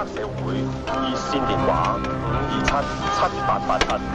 黑社会热线电话五二七七八八七。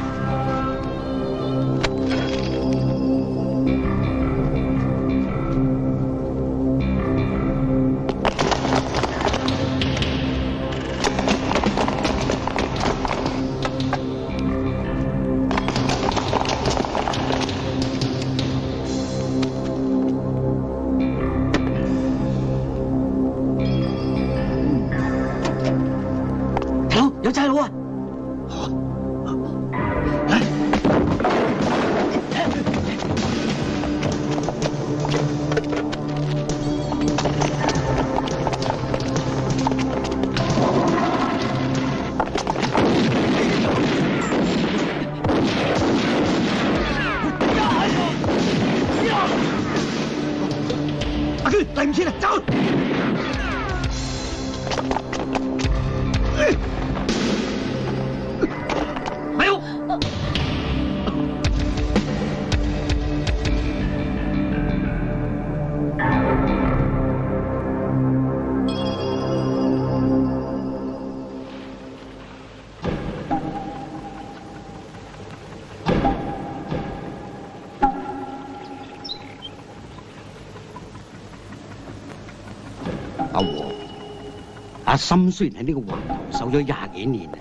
阿心雖然喺呢個橫頭守咗廿幾年啊，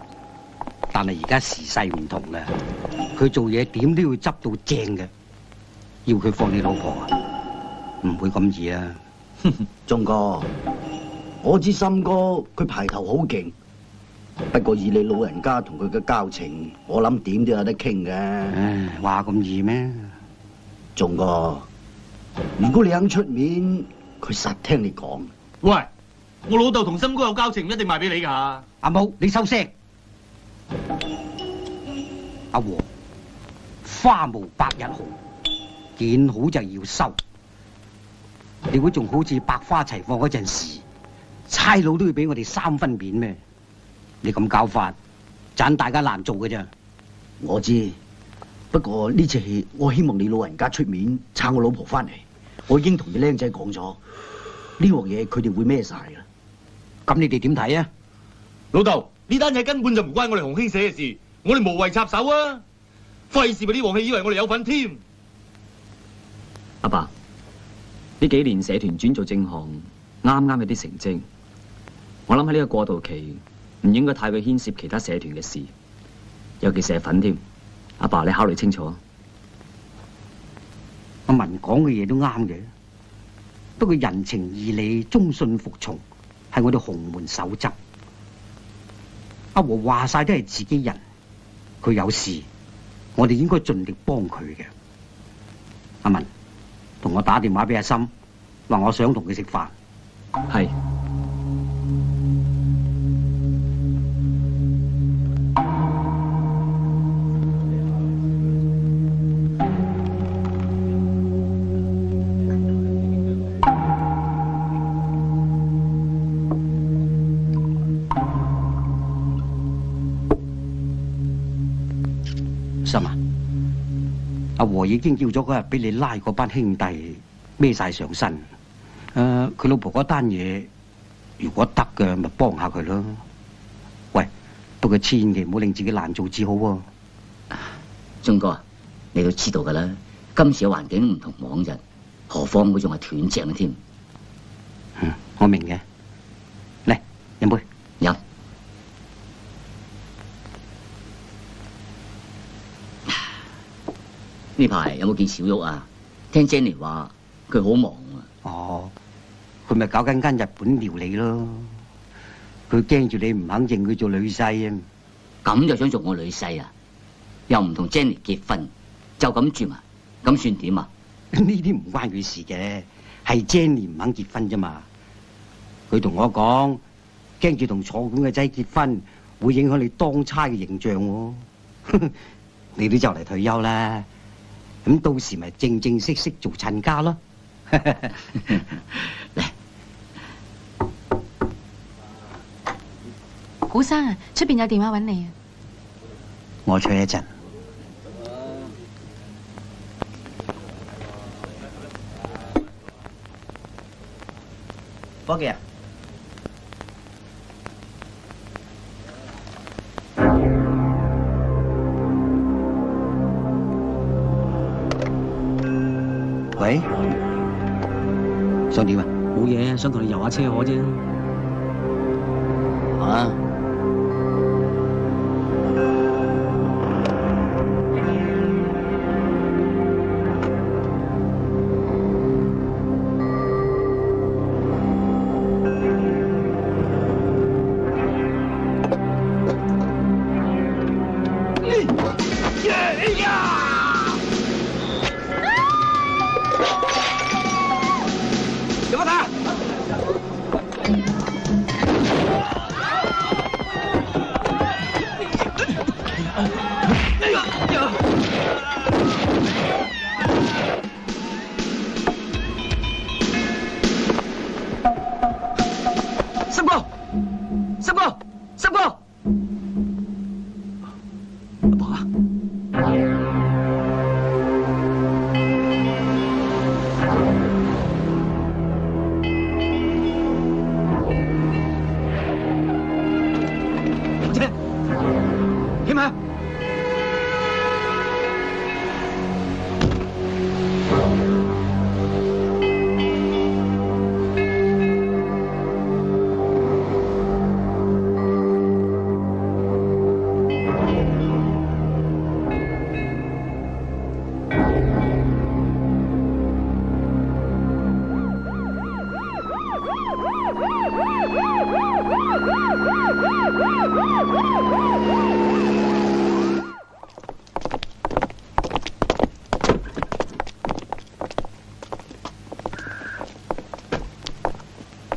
但係而家時勢唔同啦，佢做嘢點都要執到正嘅，要佢放你老婆啊，唔會咁易啊！鐘哥，我知心哥佢排頭好勁，不過以你老人家同佢嘅交情，我諗點都有得傾嘅。唉，話咁易咩？鐘哥，如果你肯出面，佢實聽你講。喂，我老豆同森哥有交情，一定卖俾你噶。阿母，你收声！阿和，花無百日红，见好就要收。你估仲好似百花齐放嗰陣時，差佬都要俾我哋三分面咩？你咁搞法，盞大家难做嘅啫。我知，不过呢次戲我希望你老人家出面撑我老婆翻嚟。我已经同啲僆仔讲咗，呢镬嘢佢哋会孭晒噶。咁你哋點睇啊？老豆，呢單嘢根本就唔關我哋洪興社嘅事，我哋無謂插手啊！費事俾啲黃氣以為我哋有份添。阿爸，呢幾年社團轉做正行，啱啱有啲成績。我諗喺呢個過渡期，唔應該太過牽涉其他社團嘅事，尤其是係粉添。阿爸，你考慮清楚。阿文講嘅嘢都啱嘅，不過人情義理、忠信服從系我哋红门守则。阿和话晒都系自己人，佢有事，我哋应该尽力帮佢嘅。阿文，同我打电话俾阿心，话我想同佢食饭。系。經叫咗嗰日俾你拉嗰班兄弟孭晒上身。誒、佢老婆嗰單嘢，如果得嘅，咪幫下佢咯。喂，不過千祈唔好令自己難做至好喎、鐘哥，你都知道噶啦，今時嘅環境唔同往日，何況佢仲係斷正嘅添。嗯，我明嘅。嚟飲杯。飲。呢排有冇見小玉啊？聽 Jenny 話佢好忙啊。哦，佢咪搞緊間日本料理咯。佢驚住你唔肯認佢做女婿啊。咁就想做我女婿啊？又唔同 Jenny 結婚，就咁住埋，咁算點啊？呢啲唔關佢事嘅，係 Jenny 唔肯結婚啫嘛。佢同我講，驚住同坐館嘅仔結婚，會影響你當差嘅形象喎。你都就嚟退休啦，咁到時咪正正式式做親家咯。嚟古生啊，出邊有電話揾你啊！我吹一陣。伙計啊，想點啊？冇嘢，想同你遊下車河啫。啊？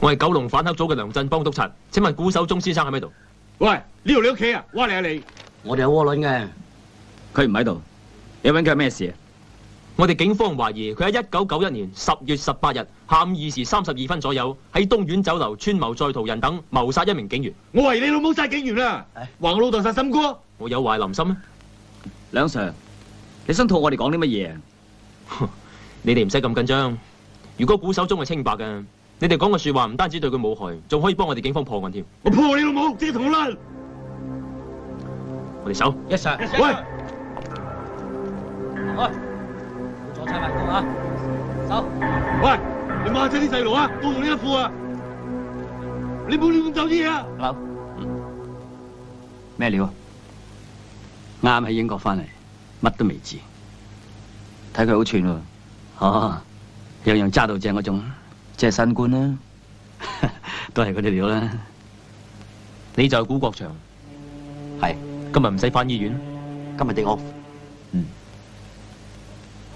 我係九龍反黑組嘅梁振邦督察，請問古守忠先生喺咪度？喂，呢度你屋企啊？哇你啊你！我哋有窩輪嘅，佢唔喺度，你揾佢係咩事啊？我哋警方懷疑佢喺一九九一年十月十八日下午二時三十二分左右喺東苑酒樓串謀在逃人等謀殺一名警員。我懷疑你老母殺警員啦，話我老豆殺心哥。我有壞林心咩？梁 Sir，你想同我哋講啲乜嘢啊？你哋唔使咁緊張。如果古守忠係清白嘅，你哋講嘅說話唔單止對佢冇害，仲可以幫我哋警方破案添。我破你老母，即刻同我拉！我哋手。一 Sir，喂，左差埋工啊！走。喂，你抹下啲細路啊，都用呢一副啊！你冇亂咁走啲嘢啊！樓，咩料啊？啱喺英國翻嚟，乜都未知。睇佢好串喎，哦，樣樣揸到正嗰種，即係新官啦。都係嗰啲料啦。你就係古國祥，係，今日唔使翻醫院。今日定 off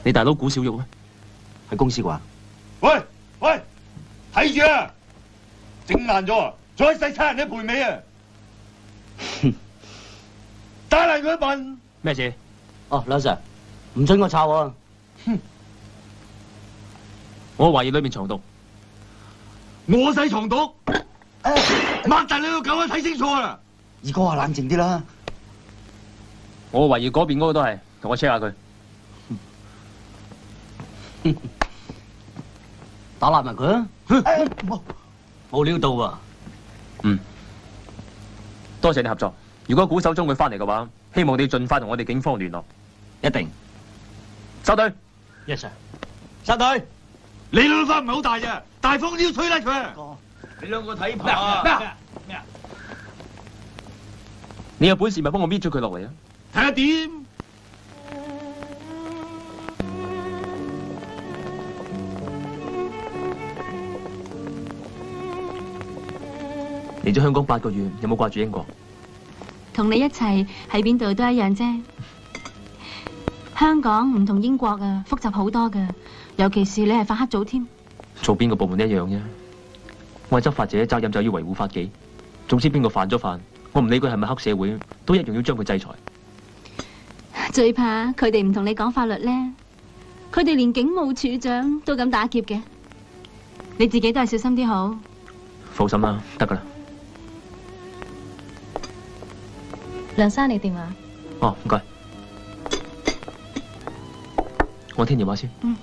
你大佬古小玉咧？喺公司啩？喂喂，睇住啊！整爛咗啊！再細差人一賠尾啊！打爛佢一笨。咩事？哦，老 Sir，唔准我抄啊！哼。我懷疑裏面藏毒。我使藏毒，擘大你個狗啊！睇清楚啊！二哥啊，冷靜啲啦。我懷疑嗰邊嗰個都係，同我 check 下佢。打爛埋佢啊！冇料到啊！嗯多謝你合作。如果古手忠會翻嚟嘅話，希望你盡快同我哋警方聯絡。一定。收隊。一 Sir，收隊。你兩花唔係好大啫，大風都要吹甩佢啊。你兩個睇怕啊！咩啊？你有本事咪幫我搣咗佢落嚟啊！睇下點？嚟咗香港八個月，有冇掛住英國？同你一齊喺邊度都一樣啫。香港唔同英國啊，複雜好多噶，尤其是你係反黑組添。做邊個部門一樣啫。我係執法者，責任就要維護法紀。總之邊個犯咗犯，我唔理佢係咪黑社會，都一樣要將佢制裁。最怕佢哋唔同你講法律呢，佢哋連警務處長都敢打劫嘅。你自己都係小心啲好。放心啦，得噶啦。梁生，你電話。哦，唔該。我聽電話先。嗯。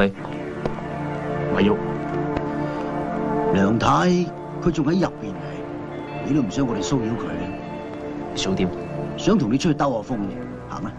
喂，咪喐。梁太，佢仲喺入边嚟，你都唔想我哋骚扰佢，想点？想同你出去兜下风嘅，行啦。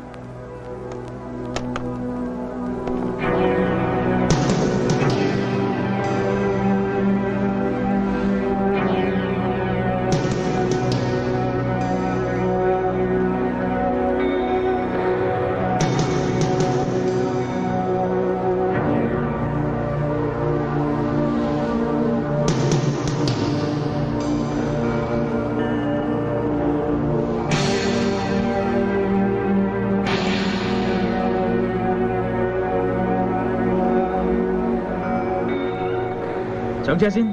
先。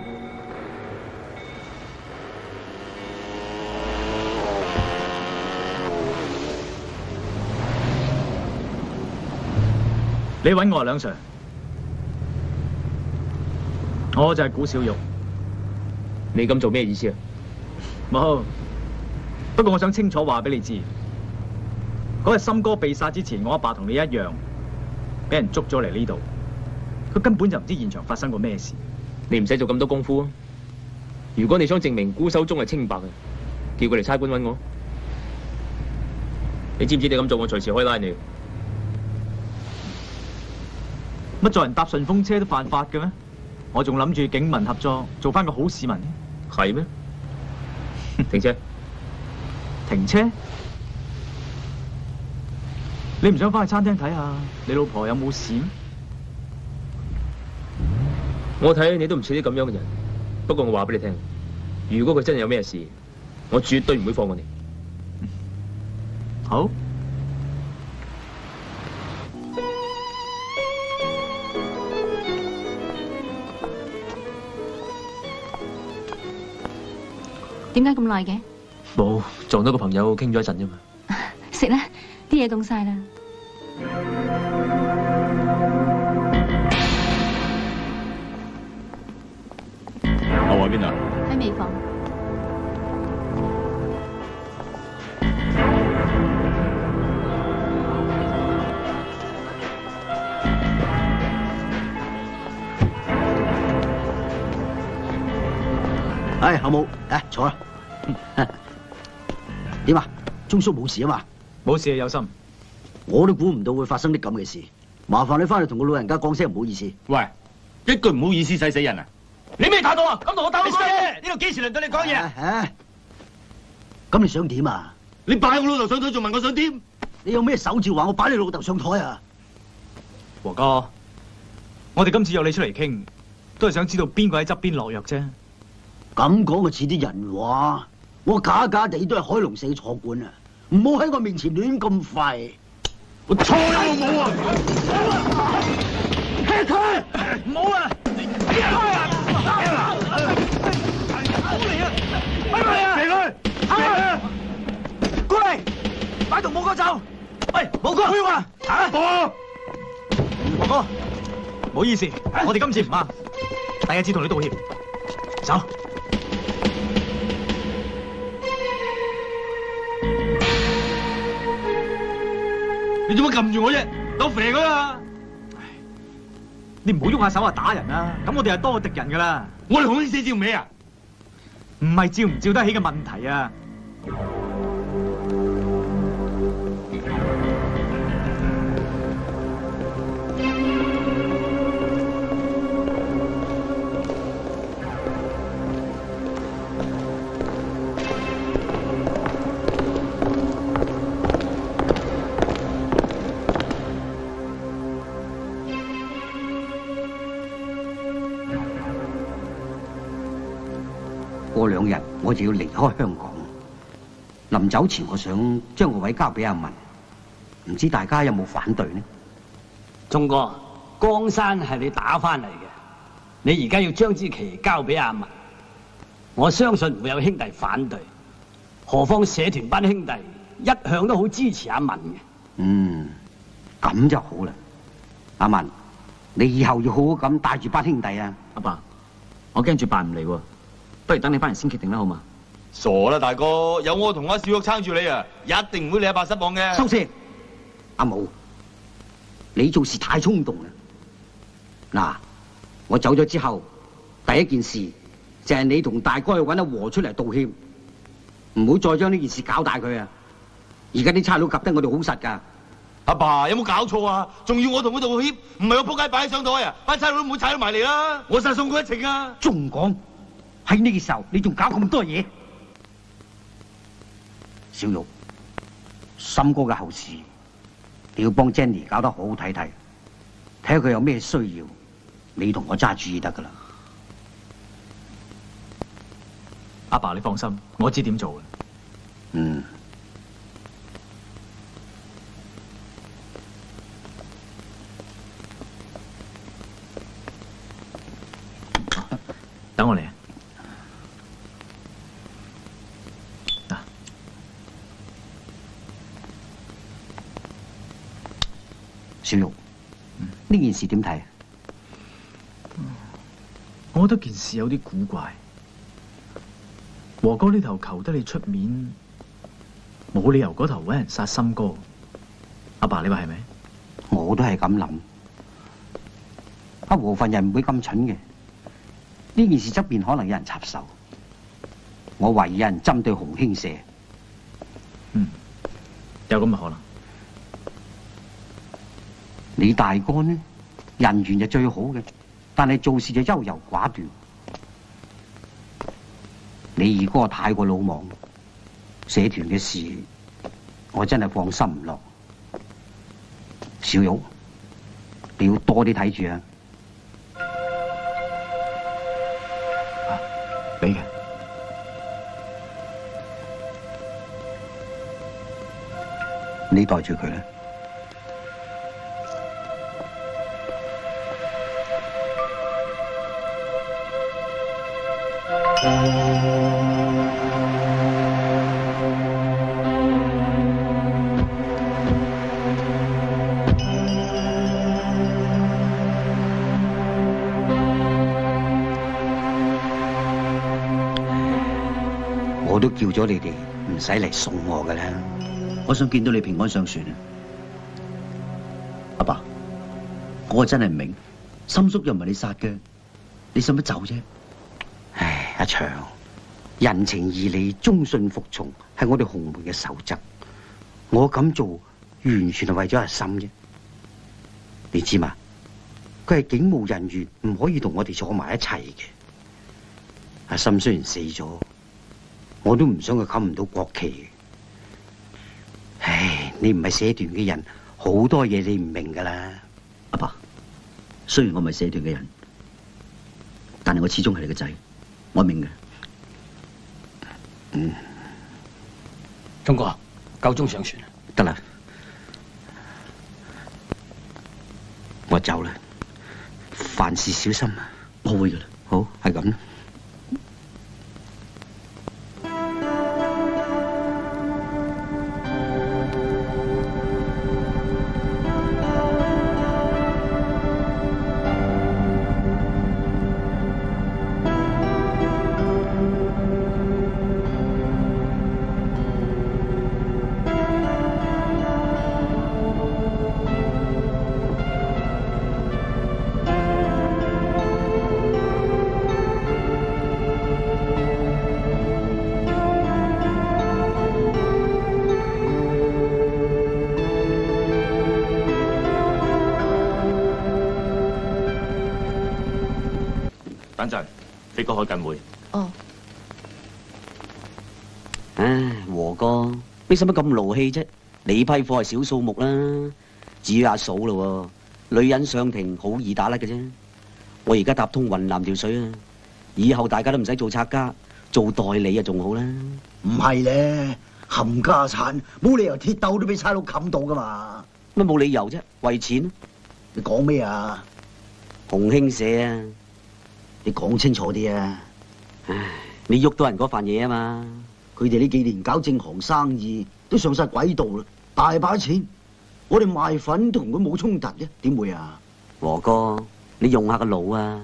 你揾我啊，两 Sir。我就係古小玉。你咁做咩意思啊？冇。不過我想清楚話俾你知，嗰日森哥被殺之前，我阿爸同你一樣，俾人捉咗嚟呢度。佢根本就唔知現場發生過咩事。你唔使做咁多功夫啊！如果你想證明古手忠係清白嘅，叫佢嚟差館揾我。你知唔知你咁做，我隨時可以拉你？乜做人搭順風車都犯法嘅咩？我仲諗住警民合作，做翻個好市民添。係咩？停車！停車？你唔想翻去餐廳睇下你老婆有冇事咩？我睇你都唔似啲咁樣嘅人。不過我話俾你聽，如果佢真係有咩事，我絕對唔會放過你。好。點解咁耐嘅？冇撞到個朋友傾咗一陣啫嘛。食啦，啲嘢凍晒啦。阿華邊啊？喺美房。唉，好冇？嚟坐啦。點啊？钟叔冇事啊嘛？冇事啊，有心。我都估唔到會發生啲咁嘅事，麻煩你翻去同個老人家講聲唔好意思。喂，一句唔好意思使死人啊！你咩態度啊？咁同我鬥呢度幾時輪到你講嘢？唉，咁你想點啊？你擺我老豆上台，仲問我想點？你有咩手照話我擺你老豆上台啊？黃哥，我哋今次約你出嚟傾，都係想知道邊個喺側邊落藥啫。咁講就似啲人話，我假假地都係海龍社坐館啊！唔好喺我面前亂咁吠。我錯啦，我冇啊！踢佢！唔好啊！過嚟，擺同武哥走。喂，武哥，唔好啊！我黃哥，唔好意思，我哋今次唔啱，第一次同你道歉。走。你做乜撳住我啫？我肥佢啊！你唔好喐下手啊，打人啊！咁我哋係多個敵人噶啦。我哋紅衣社照尾啊！唔系照唔照得起嘅问题啊！我就要離開香港。臨走前，我想將個位交俾阿文，唔知大家有冇反對呢？鐘哥，江山係你打翻嚟嘅，你而家要將支旗交俾阿文，我相信唔會有兄弟反對。何況社團班兄弟一向都好支持阿文嘅。嗯，咁就好啦。阿文，你以後要好好咁帶住班兄弟啊！阿爸，我驚住辦唔嚟喎，不如等你翻嚟先決定啦，好嘛？傻啦，大哥，有我同阿小玉撐住你啊，一定唔會你阿爸失望嘅。收聲！阿武，你做事太衝動啦！嗱，我走咗之後，第一件事就係你同大哥去揾阿和出嚟道歉，唔好再將呢件事搞大佢啊！而家啲差佬夾得我哋好實㗎。阿爸有冇搞錯啊？仲要我同佢道歉？唔係我仆街擺上台啊！班差佬都唔會踩到埋嚟啦！我實送佢一程啊！仲講喺呢個時候，你仲搞咁多嘢？小玉，森哥嘅後事，你要幫 Jenny 搞得好好睇睇，睇下佢有咩需要，你同我揸主意得噶啦。阿爸你放心，我知點做嘅。嗯。等我嚟小玉，呢件事點睇？我覺得件事有啲古怪。和哥呢頭求得你出面，冇理由嗰頭揾人殺心哥。阿爸，你話係咪？我都係咁諗。阿和份人唔會咁蠢嘅。呢件事側邊可能有人插手，我懷疑有人針對洪興社。嗯，有咁嘅可能。你大哥呢？人緣就最好嘅，但系做事就优柔寡斷。你二哥太過魯莽，社團嘅事我真係放心唔落。小玉，你要多啲睇住啊！俾嘅。你代住佢啦。我都叫咗你哋唔使嚟送我噶啦。我想見到你平安上船！阿爸，我真係唔明，心叔又唔係你殺嘅，你使乜走啫？阿祥，人情義理、忠信服從係我哋洪門嘅守則。我咁做完全係為咗阿心啫。你知嘛？佢係警務人員，唔可以同我哋坐埋一齊嘅。阿心雖然死咗，我都唔想佢冚唔到國旗。唉，你唔係社團嘅人，好多嘢你唔明噶啦。阿爸，雖然我唔係社團嘅人，但係我始終係你個仔，我明嘅。嗯，忠哥，夠鐘上船啦。得啦，我走啦。凡事小心啊！我會噶啦。好，係咁啦。使乜咁勞氣啫？你批貨係小數目啦，至於阿嫂咯，女人上庭好易打甩嘅啫。我而家搭通雲南條水啊，以後大家都唔使做拆家，做代理啊仲好啦。唔係咧，冚家產冇理由鐵斗都俾差佬冚到噶嘛。乜冇理由啫？為錢？你講咩啊？洪興社啊！你講清楚啲啊！唉，你喐到人嗰份嘢啊嘛！佢哋呢幾年搞正行生意都上晒軌道啦，大把錢。我哋賣粉都同佢冇衝突嘅，點會啊？和哥，你用下個腦啊！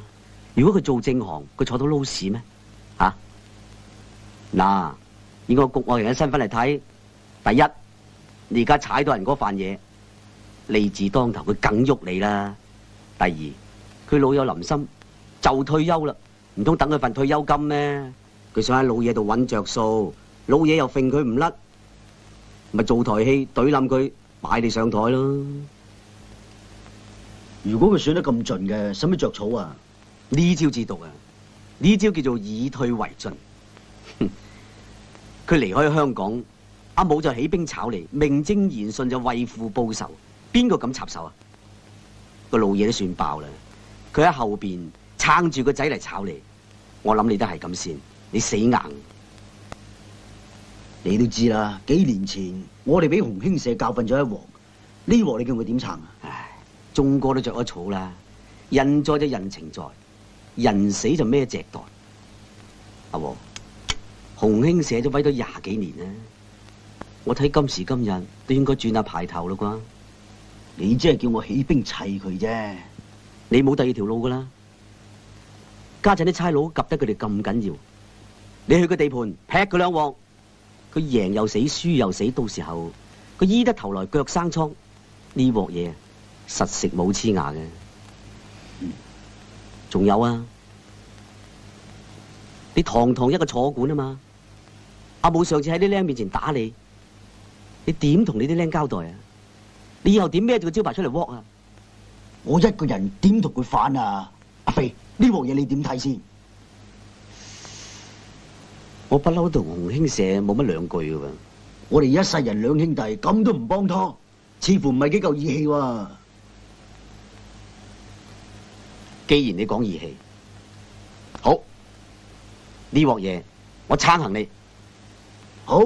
如果佢做正行，佢坐到撈屎咩？吓、嗱，以我局外人嘅身份嚟睇，第一，你而家踩到人嗰份嘢，利字當頭，佢梗喐你啦。第二，佢老友林心就退休啦，唔通等佢份退休金咩？佢想喺老嘢度揾着數，老嘢又揈佢唔甩，咪做台戲懟冧佢，擺你上台咯。如果佢選得咁盡嘅，使乜着草啊？呢招至毒啊！呢招叫做以退為進。哼 佢離開香港，阿武就起兵炒你，名正言順就為父報仇。邊個敢插手啊？個老嘢都算爆啦！佢喺後邊撐住個仔嚟炒你，我諗你都係咁先，你死硬。你都知啦，幾年前我哋俾洪興社教訓咗一鑊，呢鑊你叫佢點撐啊？唉，鐘哥都着咗草啦，人在就人情在，人死就咩隻代。阿和，洪興社都威咗廿幾年啦，我睇今時今日都應該轉下排頭啦啩。你即係叫我起兵砌佢啫。你冇第二條路噶啦，家陣啲差佬夾得佢哋咁緊要，你去個地盤劈佢兩鑊，佢贏又死，輸又死，到時候佢醫得頭來腳生瘡，呢鑊嘢實食冇黐牙嘅。仲有啊，你堂堂一個坐館啊嘛，阿母上次喺啲僆面前打你，你點同你啲僆交代啊？你以後點孭住個招牌出嚟鑊啊？我一個人點同佢反啊？阿飛，呢鑊嘢你點睇先？我不嬲同洪兴社冇乜两句噶噃。我哋一世人两兄弟，咁都唔帮拖，似乎唔系几够义气喎。既然你讲义气，好呢镬嘢我撑行你。好，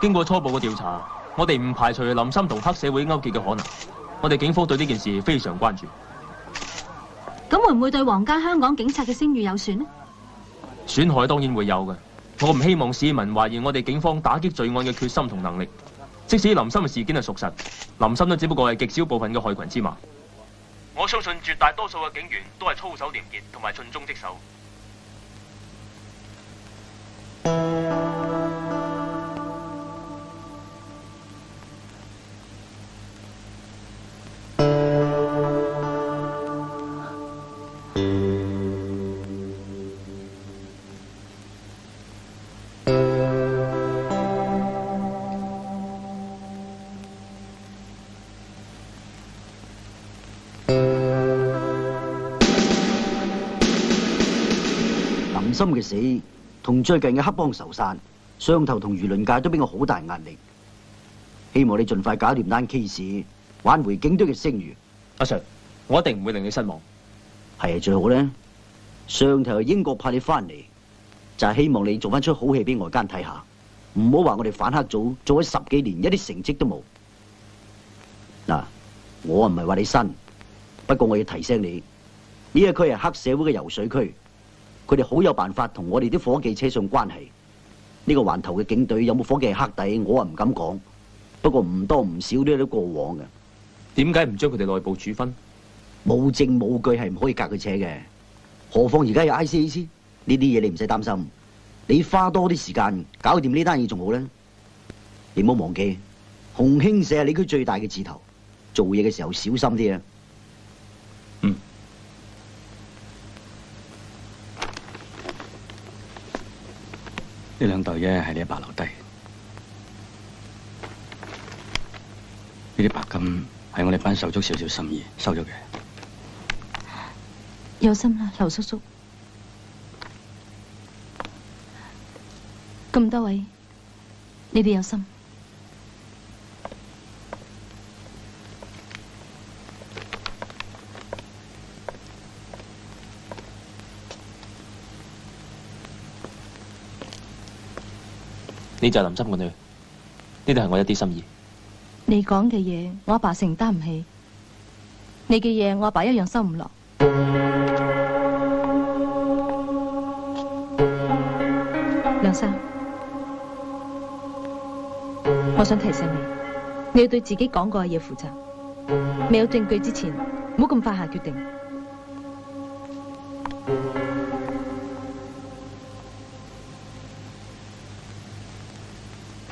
經過初步嘅調查，我哋唔排除林森同黑社會勾結嘅可能。我哋警方對呢件事非常關注。咁會唔會對皇家香港警察嘅聲譽有損呢？損害當然會有嘅。我唔希望市民懷疑我哋警方打擊罪案嘅決心同能力。即使林森嘅事件係屬實，林森都只不過係極少部分嘅害群之馬。我相信絕大多數嘅警員都係操守廉潔同埋盡忠職守。林森嘅死同最近嘅黑幫仇殺，上頭同輿論界都俾我好大壓力。希望你盡快搞掂單 case，挽回警隊嘅聲譽。阿 Sir，我一定唔會令你失望。係啊，最好咧。上頭英國派你翻嚟，就係希望你做翻出好戲俾外間睇下，唔好話我哋反黑組做咗十幾年，一啲成績都冇。嗱，我唔係話你新，不過我要提醒你，呢一區係黑社會嘅游水區，佢哋好有辦法同我哋啲伙計扯上關係。呢個環頭嘅警隊有冇伙計係黑底，我啊唔敢講，不過唔多唔少都有啲過往嘅。點解唔將佢哋內部處分？冇證冇據係唔可以隔佢扯嘅，何況而家有 ICAC 呢啲嘢，你唔使擔心。你花多啲時間搞掂呢單嘢仲好咧。你唔好忘記，洪興社係你區最大嘅字頭，做嘢嘅時候小心啲啊！呢两袋嘢系你阿爸留低，呢啲白金系我哋班手足少少心意，收咗嘅。有心啦，刘叔叔。咁多位，你哋有心。你就係林心嘅女，呢度係我一啲心意。你講嘅嘢，我阿爸承擔唔起；你嘅嘢，我阿爸一樣收唔落。梁生，我想提醒你，你要對自己講過嘅嘢負責。未有證據之前，唔好咁快下決定。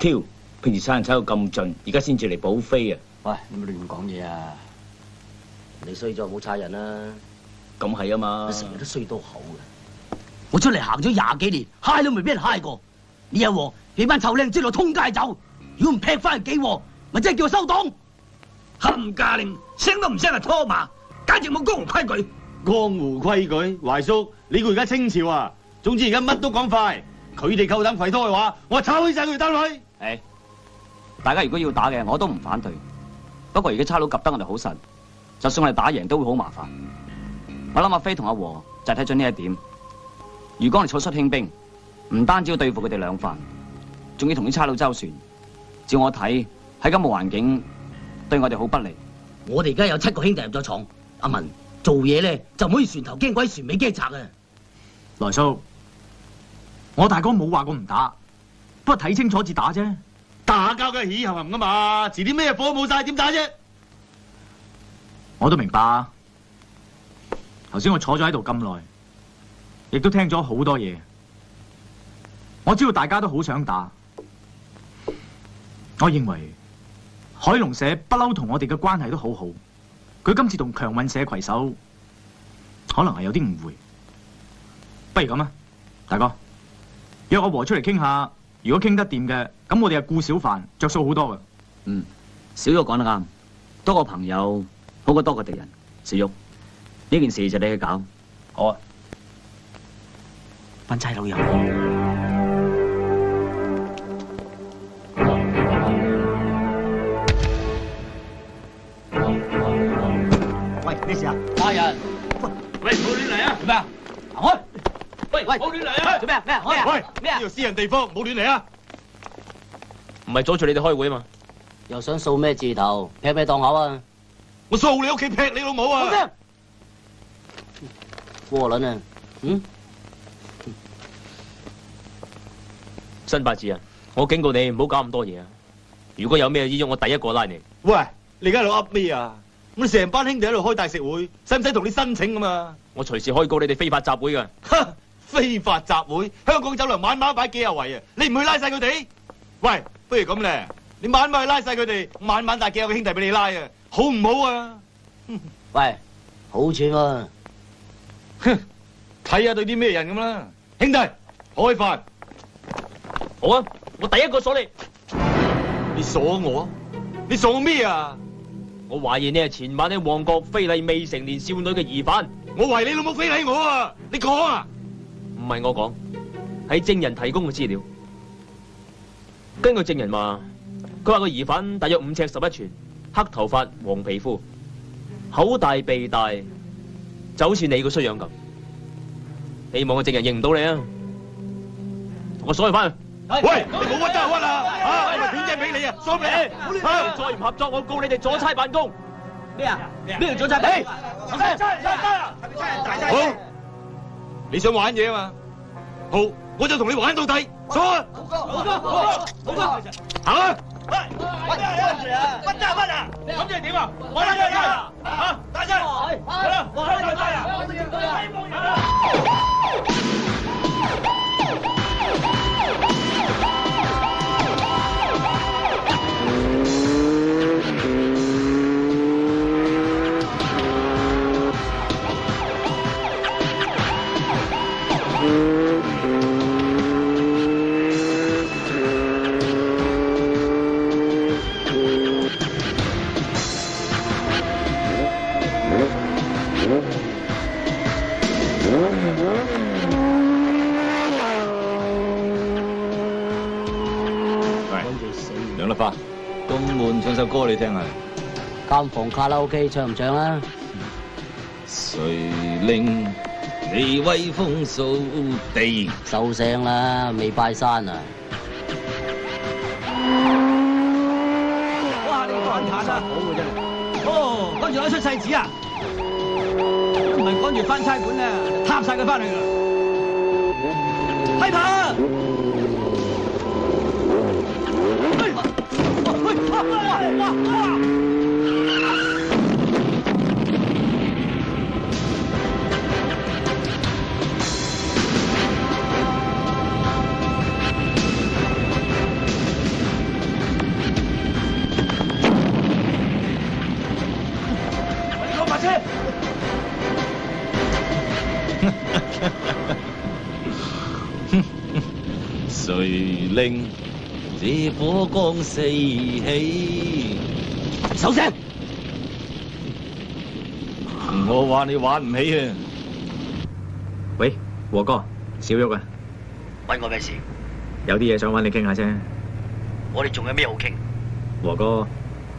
挑，平時差人踩到咁盡，而家先至嚟補飛啊！喂，你咪亂講嘢啊！你衰咗冇差人啦，咁係啊嘛，成日都衰到口嘅。我出嚟行咗廿幾年，嗨都未俾人嗨過。呢一鑊俾班臭靚追到通街走，如果唔劈翻幾鑊，咪真係叫我收檔。冚家令，聲都唔聲就拖馬，簡直冇江湖規矩。江湖規矩，懷叔，你估而家清朝啊？總之而家乜都講快，佢哋夠膽攜拖嘅話，我炒起晒佢哋單位。誒，大家如果要打嘅，我都唔反對。不過而家差佬及得我哋好實，就算我哋打贏都會好麻煩。我諗阿飛同阿和就係睇準呢一點。如果我哋草率輕兵，唔單止要對付佢哋兩犯，仲要同啲差佬周旋。照我睇喺咁嘅環境，對我哋好不利。我哋而家有七個兄弟入咗廠，阿文做嘢咧就唔可以船頭驚鬼船尾驚賊啊！來叔，我大哥冇話過唔打，不過睇清楚至打啫。打交嘅起冚冚噶嘛，遲啲咩火冇晒點打啫？我都明白。頭先我坐咗喺度咁耐，亦都聽咗好多嘢。我知道大家都好想打，我認為海龍社不嬲同我哋嘅關係都好好。佢今次同強運社攜手，可能係有啲誤會。不如咁啊，大哥，約我和出嚟傾下。如果傾得掂嘅，咁我哋係顧小凡，着數好多嘅。嗯，小玉講得啱，多個朋友好過多個敵人。小玉，呢件事就你去搞。好啊，班差佬有。喂，咩事啊？拉人。喂，唔好亂嚟啊！做咩啊？行開！喂喂，唔好亂嚟啊！做咩啊？咩啊？喂，咩啊？呢度私人地方，唔好亂嚟啊！唔係阻住你哋開會啊嘛。又想掃咩字頭？劈咩檔口啊？我掃你屋企，劈你老母啊！窩輪啊！嗯？新八字啊，我警告你唔好搞咁多嘢啊！如果有咩依喐，我第一個拉你。喂，你而家喺度噏咩啊？我哋成班兄弟喺度開大食會，使唔使同你申請啊嘛？我隨時可以告你哋非法集會噶。非法集會，香港酒樓晚晚擺幾廿圍啊！你唔去拉晒佢哋？喂，不如咁咧，你晚晚去拉晒佢哋，晚晚帶幾廿個兄弟俾你拉啊，好唔好啊？喂，好串喎！哼，睇下對啲咩人咁啦，兄弟，開飯。好啊，我第一個鎖你。你鎖我？你鎖咩啊？我懷疑你係前晚喺旺角非禮未成年少女嘅疑犯。我懷疑你老母非禮我啊！你講啊！唔係我講，係證人提供嘅資料。根據證人話，佢話個疑犯大約五尺十一寸，黑頭髮、黃皮膚，口大鼻大，就好似你個衰樣咁。希望個證人認唔到你啊！同我锁佢翻去。喂，你冇屈得就屈啦！啊，我咪斷正俾你啊！锁俾你！再唔合作，我告你哋阻差辦公。咩啊？咩叫阻差辦公？好，你想玩嘢啊嘛？好，我就同你玩到底。走啊！好哥，好哥，好哥，好哥，行啊！喂，喂，屈啊！乜啊！乜啊！咁即系點啊？我拉佢啊！啊，大聲！係啦，我拉佢啊！首歌你聽下。間房卡拉 OK 唱唔唱啊？誰令你威風掃地？收聲啦，未拜山啊！哇！你講彈啊，好嘅真係。哦，跟住攞出世紙啊！唔係趕住翻差館啊，撻晒佢翻去㗎啦。批牌！攞把車！誰令這火光四起？收聲！我話你玩唔起啊！喂，和哥，小玉啊，揾我咩事？有啲嘢想揾你傾下啫。我哋仲有咩好傾？和哥，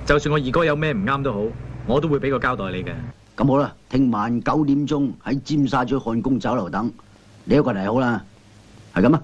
就算我二哥有咩唔啱都好，我都會俾個交代你嘅。咁好啦，聽晚九點鐘喺尖沙咀漢宮酒樓等，你一個嚟好啦，係咁啊！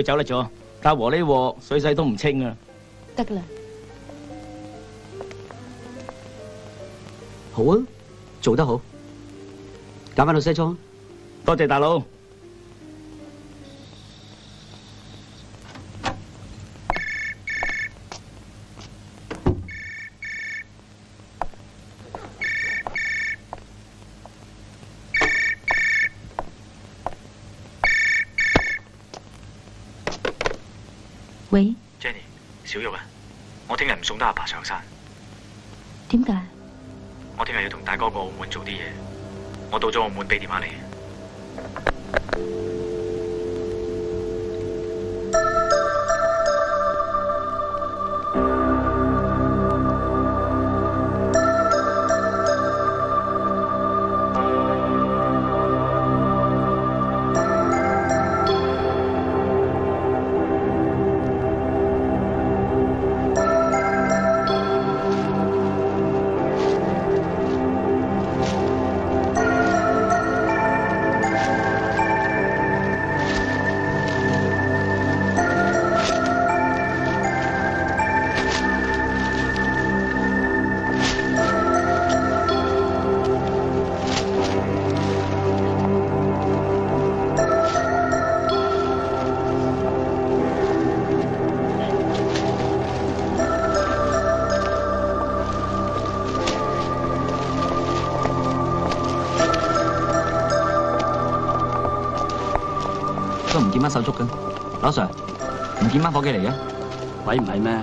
佢走甩咗，但和呢镬水势都唔清啊！得噶啦，好啊，做得好，搞翻到西裝。多谢大佬。喂，Jenny，小玉啊，我聽日唔送得阿爸上山，點解？我聽日要同大哥過澳門做啲嘢，我到咗澳門俾電話你。手足嘅？老 Sir，唔見翻伙計嚟嘅？鬼唔係咩？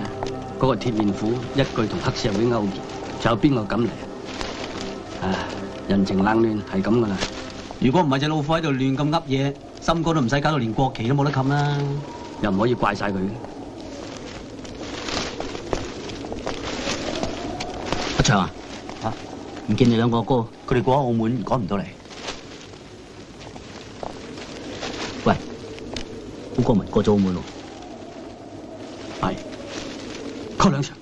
嗰、個鐵面虎一句同黑社會勾結，仲有邊個敢嚟？唉，人情冷暖係咁噶啦。如果唔係只老虎喺度亂咁噏嘢，森哥都唔使搞到連國旗都冇得冚啦。又唔可以怪晒佢。阿祥啊，嚇唔見你兩個哥，佢哋過咗澳門趕唔到嚟。喂，好國民過咗澳門喎。係，扣兩場。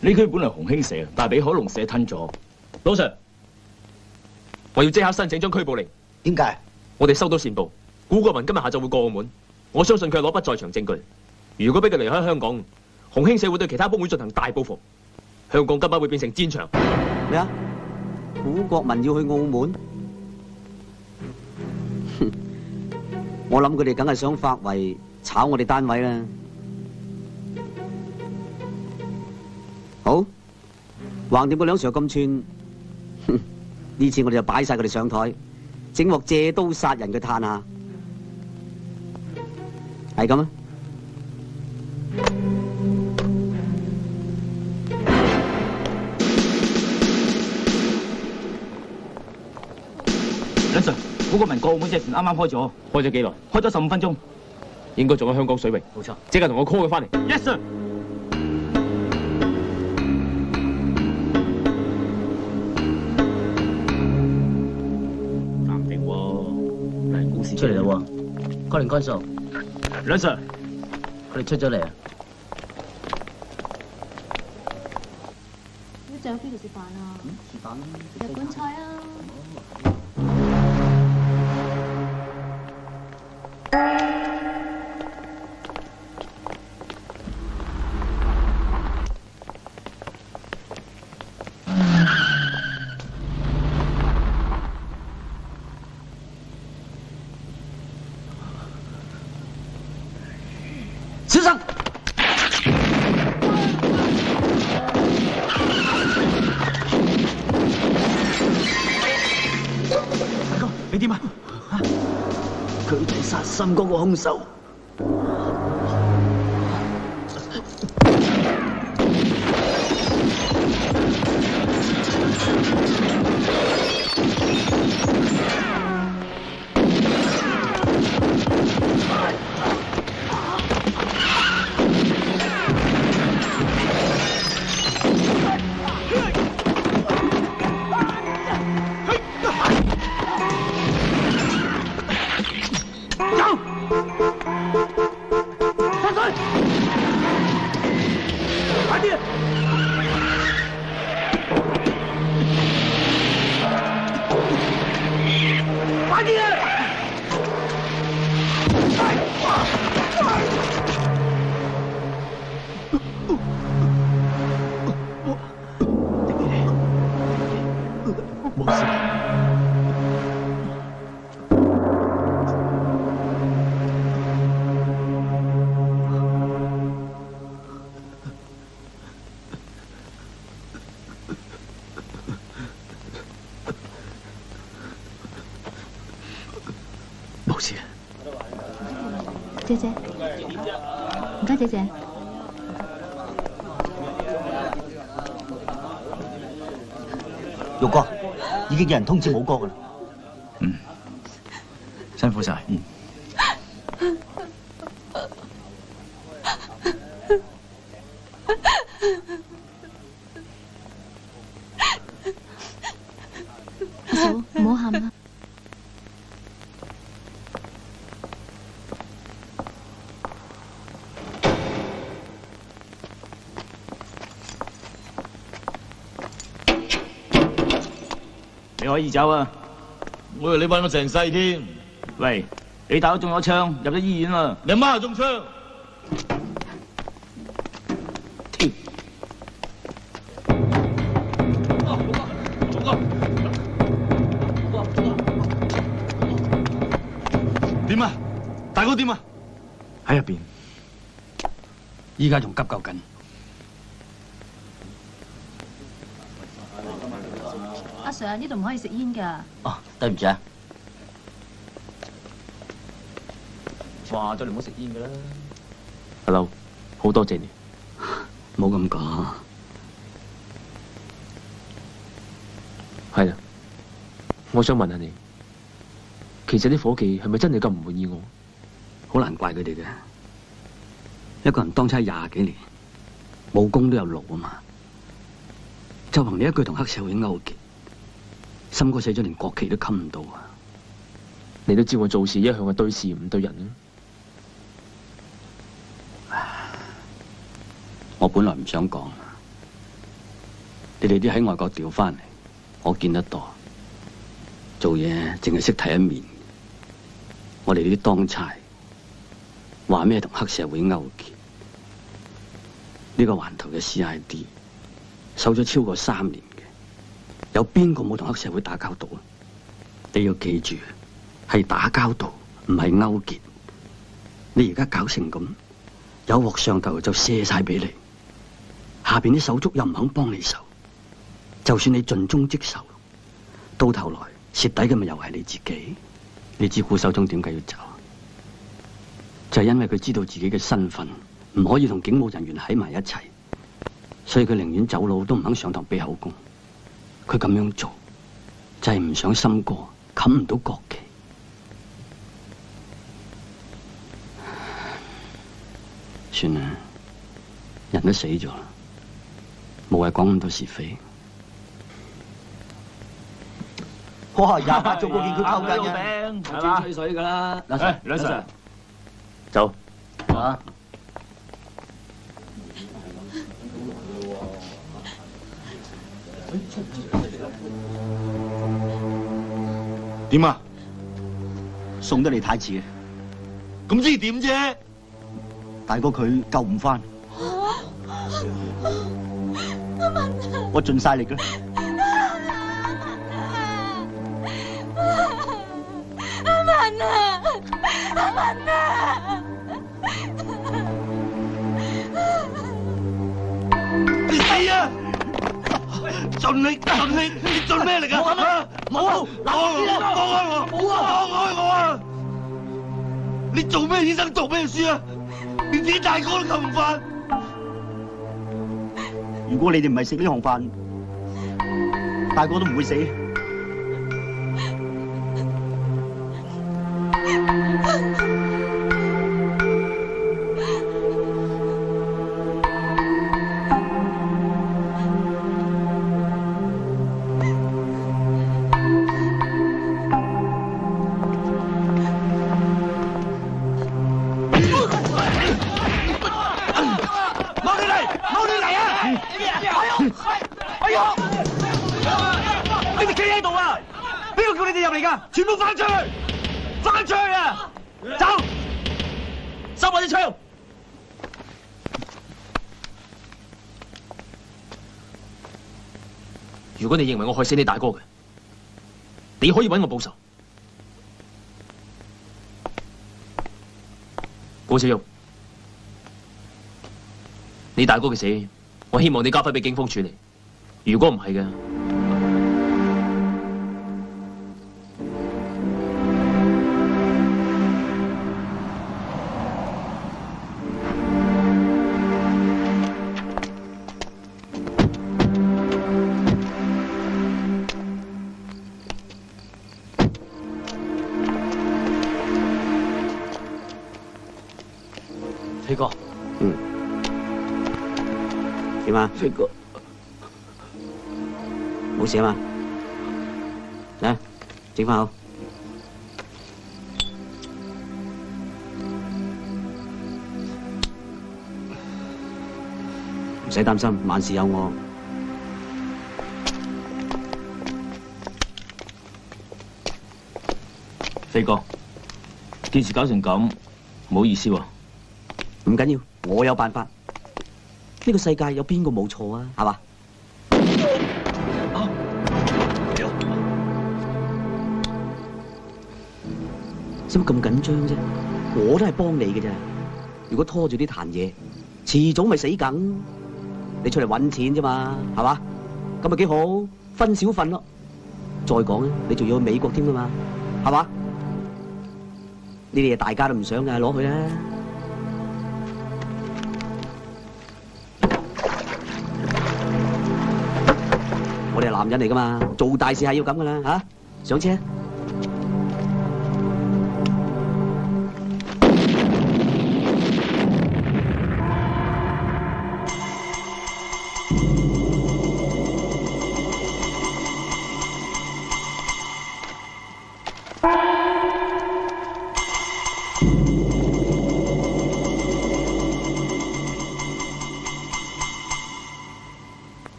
呢区本來洪興社，但係俾海龍社吞咗。老陈我要即刻申請張拘捕令。點解？我哋收到線報，古国民今日下晝會過澳門，我相信佢攞不在場證據。如果俾佢離開香港，洪興社會對其他幫會進行大報復，香港今晚會變成戰場。咩啊？古國民要去澳門？哼我諗佢哋梗係想發圍炒我哋單位啦。好，橫掂個兩 Sir 咁串，呢次我哋就擺晒佢哋上台，整鑊借刀殺人嘅嘆下，係咁啊！梁 Sir，古國民過澳門隻船啱啱開咗，開咗幾耐？開咗十五分鐘。應該仲喺香港水域。冇錯。即刻同我 call 佢翻嚟。Yes sir。淡定喎，嚟故事出嚟啦喎，哥連干數，梁 Sir，佢哋出咗嚟啊！你仲有邊度食飯啊？食飯日本菜啊！哋殺心嗰個兇手。有人通知冇歌噶啦。辛苦晒。嗯。阿嫂，唔好喊啦。你走啊！我以為你揾我成世添。喂，你大佬中咗槍，入咗醫院啦！你阿媽中槍。點啊？大哥點啊？喺入邊。依家仲急救緊。呢度唔可以食煙㗎。哦，對唔住啊。話咗你唔好食煙㗎啦。阿劉，好多謝你。冇咁講。係啦，我想問下你，其實啲伙計係咪真係咁唔滿意我？好難怪佢哋嘅。一個人當差廿幾年，武功都有路啊嘛。就憑你一句同黑社會勾結，森哥死咗連國旗都冚唔到啊！你都知我做事一向係對事唔對人啊！我本來唔想講，你哋啲喺外國調翻嚟，我見得多，做嘢淨係識睇一面。我哋呢啲當差，話咩同黑社會勾結？呢個環頭嘅 C.I.D. 守咗超過三年嘅，有邊個冇同黑社會打交道啊？你要記住，係打交道，唔係勾結。你而家搞成咁，有镬上头就卸晒俾你，下边啲手足又唔肯幫你手，就算你盡忠职守，到頭來蝕底嘅咪又係你自己。你知顧守忠點解要走？就係因為佢知道自己嘅身份唔可以同警務人員喺埋一齊。所以佢寧願走佬都唔肯上堂俾口供，佢咁樣做就係唔想心哥冚唔到國旗。算啦，人都死咗啦，冇謂講咁多是非。哇！廿八做過見佢偷緊嘅，餅係嘛吹水㗎啦。嗱梁 Sir，走。啊！點啊？送得你太遲啊！咁知點啫？大哥佢救唔翻，我盡晒力啦。阿文啊！阿文啊！你死啊！尽力尽力，你做咩力啊？冇啊！冇啊！放开我！冇啊！放開我啊！你做咩醫生做咩書啊？連自己大哥都救唔翻。如果你哋唔係食呢行飯，大哥都唔會死。你认为我害死你大哥嘅，你可以揾我报仇。古小玉，你大哥嘅死，我希望你交翻俾警方处理。如果唔系嘅，唔使擔心，萬事有我。飛哥，件事搞成咁，唔好意思喎。唔緊要，我有辦法。呢個世界有邊個冇錯啊？係嘛？咁緊張啫？我都係幫你嘅啫。如果拖住啲壇嘢，遲早咪死梗。你出嚟揾錢啫嘛，係嘛？咁咪幾好，分少份咯。再講咧，你仲要去美國添噶嘛，係嘛？呢啲嘢大家都唔想噶，攞去啦。我哋係男人嚟噶嘛，做大事係要咁噶啦吓，上車。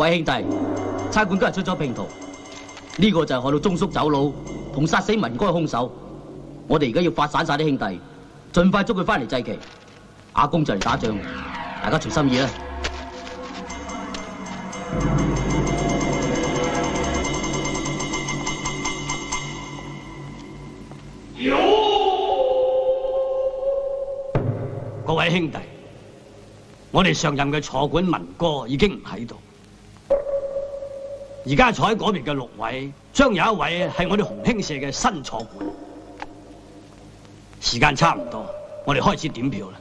位兄弟，差馆今日出咗拼圖，呢、個就係害到中叔走佬同殺死文哥嘅兇手。我哋而家要發散晒啲兄弟，盡快捉佢翻嚟祭旗。阿公就嚟打仗，大家隨心意啦。各位兄弟，我哋上任嘅坐館文哥已經唔喺度，而家坐喺嗰邊嘅六位，將有一位係我哋紅興社嘅新坐館。時間差唔多，我哋開始點票啦。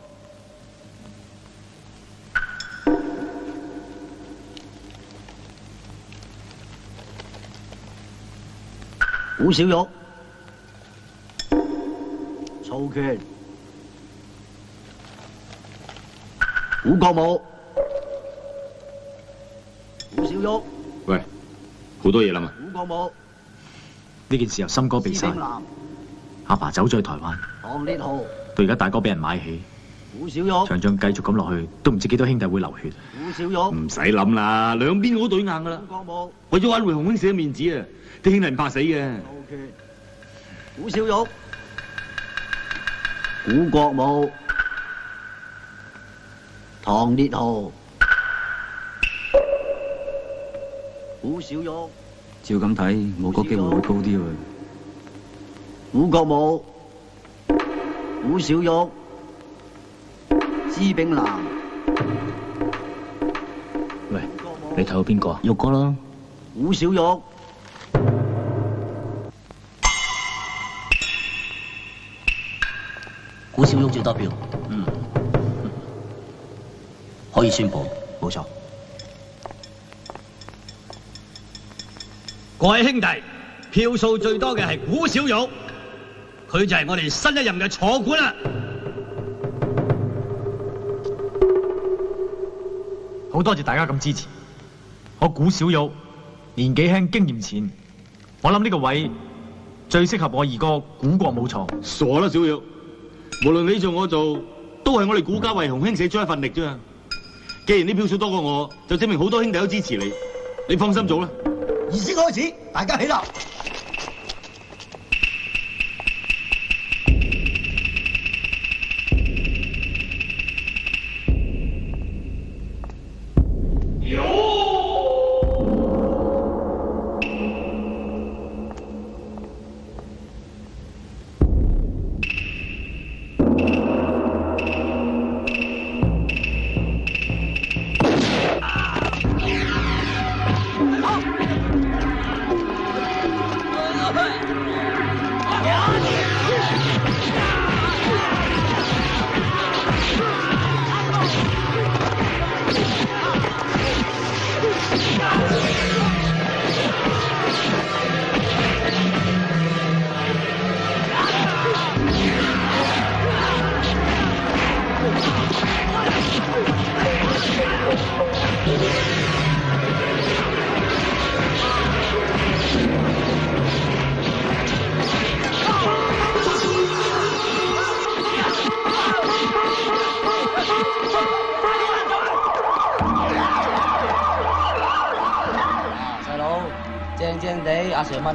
古小玉，曹權，古國武，古小玉，喂，好多嘢啦嘛。古國武，呢件事由森哥被殺。施炳，南，阿爸走咗去台灣，唐烈豪，到而家大哥俾人買起，古小玉，場仗繼續咁落去，都唔知幾多兄弟會流血。古小玉，唔使諗啦，兩邊我都對硬噶啦。古國武，為咗挽回紅興社嘅面子啊，啲兄弟唔怕死嘅。曹權，古小玉，古國武，唐烈豪，古小玉，照咁睇，我個機會會高啲喎。古國武，古小玉，施炳南，喂，你睇到邊個啊？玉哥咯，古小玉，古小玉最多票，嗯，可以宣布，冇錯。各位兄弟，票數最多嘅係古小玉，佢就係我哋新一任嘅坐館啦。好多謝大家咁支持。我古小玉年紀輕，經驗淺，我諗呢個位最適合我二哥古國武藏。傻啦，小玉，無論你做我做，都係我哋古家為紅興社出一份力啫。既然啲票數多過我，就證明好多兄弟都支持你。你放心做啦。仪式开始，大家起立。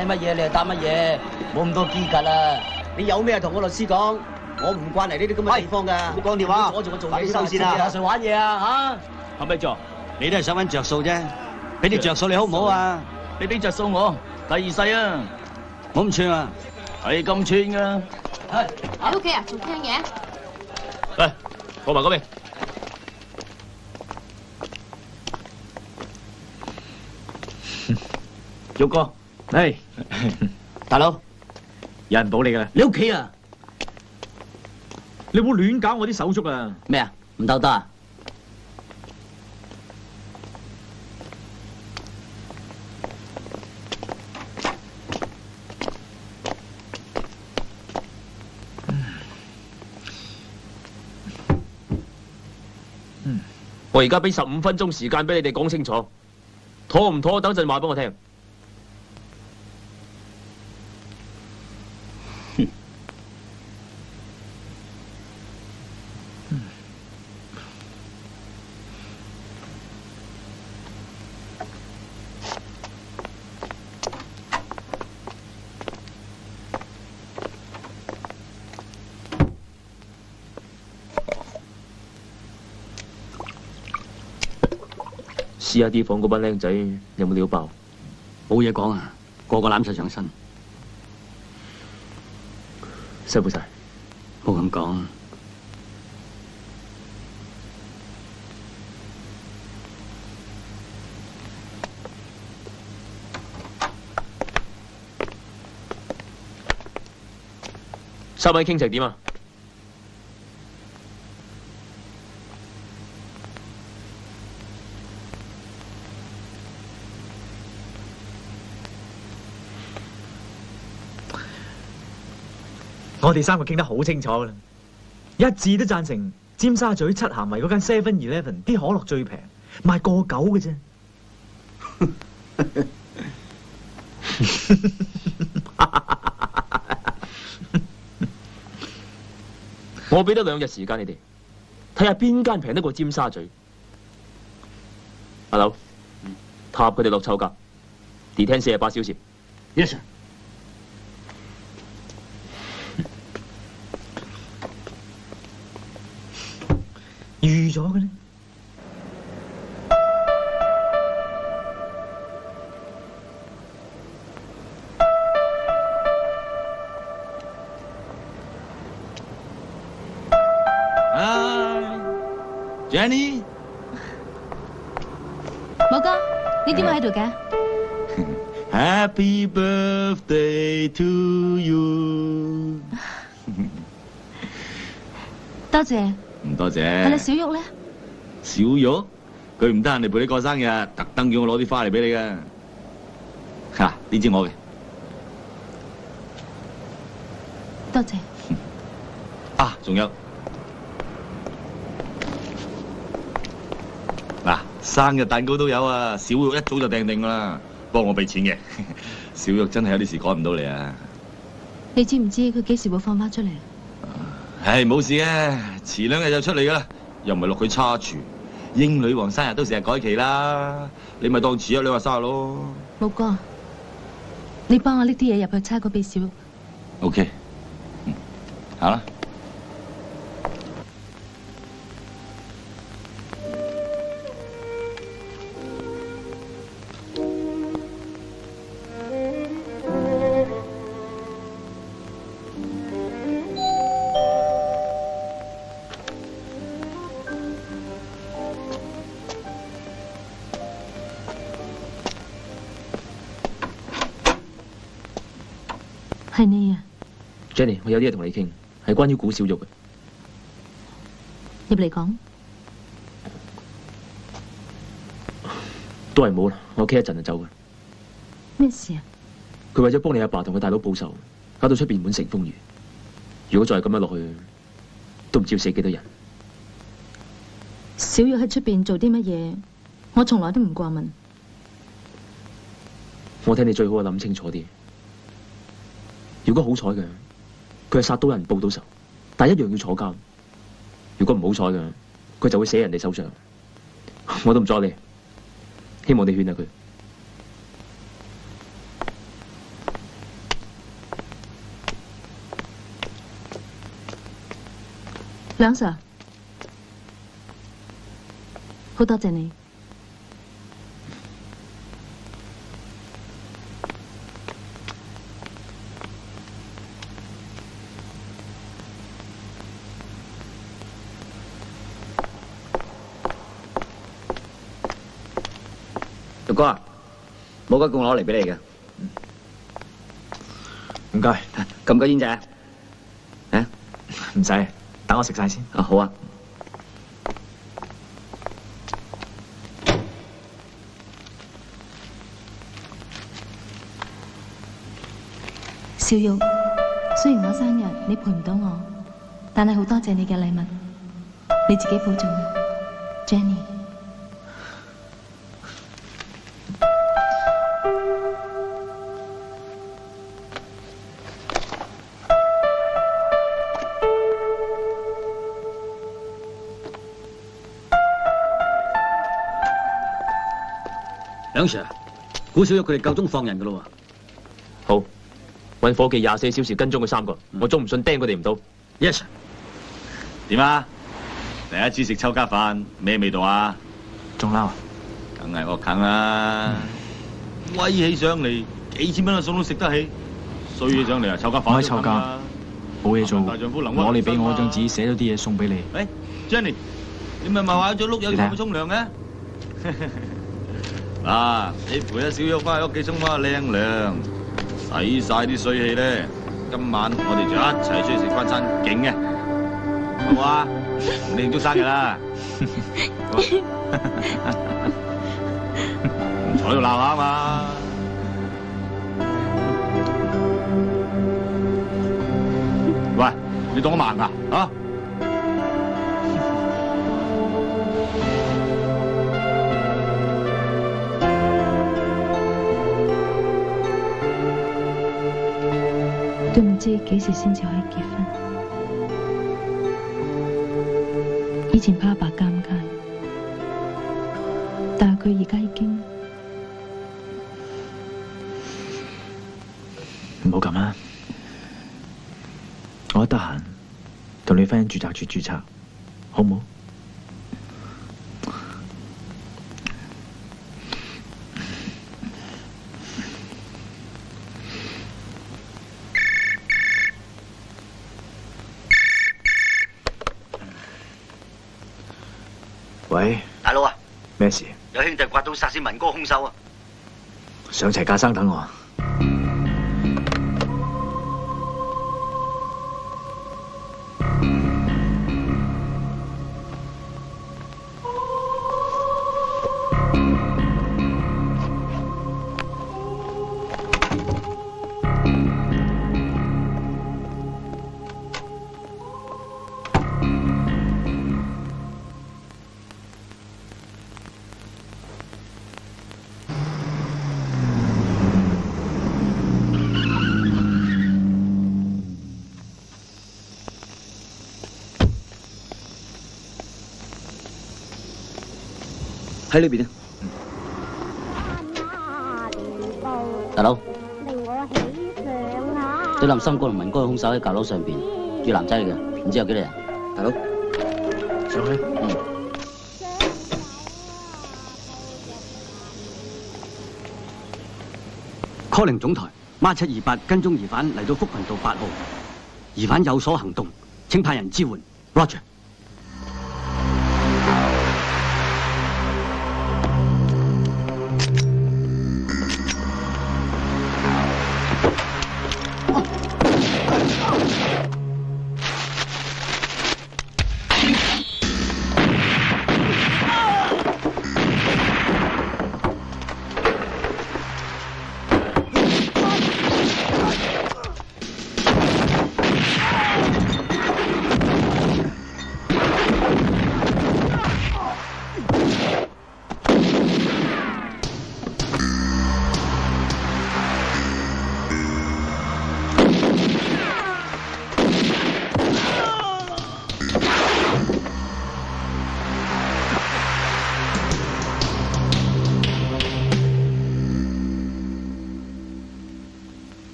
你乜嘢，你就答乜嘢，冇咁多機格啦。你有咩同我律師講？我唔慣嚟呢啲咁嘅地方㗎。唔好講電話，阻住我做嘢收線啦。阿 Sir 玩嘢啊後尾座，你都係想揾着數啫，俾啲着數你好唔好啊？你俾着數我，第二世啊，冇咁串啊！係咁串噶。喺屋企啊，仲聽嘢？嚟，過埋嗰邊。玉哥，唉，大佬，有人保你噶啦，你屋企啊？你唔好亂搞我啲手足啊！咩啊？唔鬥得啊？我而家俾十五分鐘時間俾你哋講清楚，妥唔妥？等陣話俾我聽。試下啲房嗰班僆仔有冇料爆？冇嘢講啊，個個攬晒上身。辛苦晒。冇咁講。三位傾成點啊？我哋三個傾得好清楚噶啦，一致都贊成尖沙咀七咸圍嗰間 Seven Eleven 啲可樂最平，賣個九嘅啫。我俾多兩日時間你哋，睇下邊間平得過尖沙咀。阿柳，塔佢哋落臭格，detain 四十八小時。Yes sir。預咗嘅咧。啊，Jenny，冇哥，你點解喺度嘅？Happy birthday to you！多謝。唔多謝。係啦，小玉咧？小玉，佢唔得閒嚟陪你過生日，特登叫我攞啲花嚟俾你㗎。嚇，呢支我嘅。多謝。啊，仲有嗱，生日蛋糕都有啊！小玉一早就訂定㗎啦，幫我俾錢嘅。小玉真係有啲事趕唔到你啊！你知唔知佢幾時會放翻出嚟？唉，冇事嘅，遲兩日就出嚟噶啦，又唔係落佢叉住。英女王生日都成日改期啦，你咪當遲咗兩日生日咯。冇哥，你幫我拎啲嘢入去差個俾小玉。OK，嗯，好啦。Jenny，我有啲嘢同你傾，係關於古小玉嘅。入嚟講，都係冇啦，我企一陣就走嘅。咩事啊？佢為咗幫你阿爸同佢大佬報仇，搞到出邊滿城風雨。如果再係咁樣落去，都唔知要死幾多人。小玉喺出邊做啲乜嘢？我從來都唔過問。我睇你最好係諗清楚啲。如果好彩嘅，佢係殺到人報到仇，但一樣要坐監。如果唔好彩嘅，佢就會死人哋手上。我都唔阻你，希望你勸下佢。梁 Sir，好多謝你。冇個供攞嚟俾你嘅。唔該，咁唔該煙仔啊？啊，唔使，等我食晒先。啊好啊。小玉，雖然我生日你陪唔到我，但係好多謝你嘅禮物，你自己保重啊，Jenny。梁 Sir，古小玉佢哋夠鐘放人噶咯好，揾伙計廿四小時跟蹤佢三個，我仲唔信釘佢哋唔到。Yes sir。點啊？第一次食秋家飯，咩味道啊？仲嬲？梗係惡啃啦！威起上嚟，幾千蚊嘅餸都食得起，衰起上嚟啊！臭家飯我喺臭家，冇嘢做，大丈夫能屈攞你俾我能伸張紙，寫咗啲嘢送俾你。誒，Jenny，你咪咪話咗碌柚要同佢沖涼嘅？嗱，你陪阿小玉翻去屋企沖翻個靚涼，洗晒啲水氣咧。今晚我哋就一齊出去食翻餐勁嘅，好唔好啊？你慶祝生日啦！唔坐喺度鬧下啊嘛！喂，你當我盲噶啊？知几时先至可以结婚。以前怕阿爸尴尬，但系佢而家已经唔好咁啦，我得闲同你 friend 註冊處註冊，好唔好？喂，大佬啊，咩事？有兄弟刮到杀死文哥凶手啊！上齐架生等我。喺呢邊啊！大佬，對林森哥同文哥嘅兇手喺舊樓上邊，住男仔嚟嘅，唔知有幾多人？大佬，上去。嗯。科寧總台孖七二八跟蹤疑犯嚟到福群道八號，疑犯有所行動，請派人支援。Roger。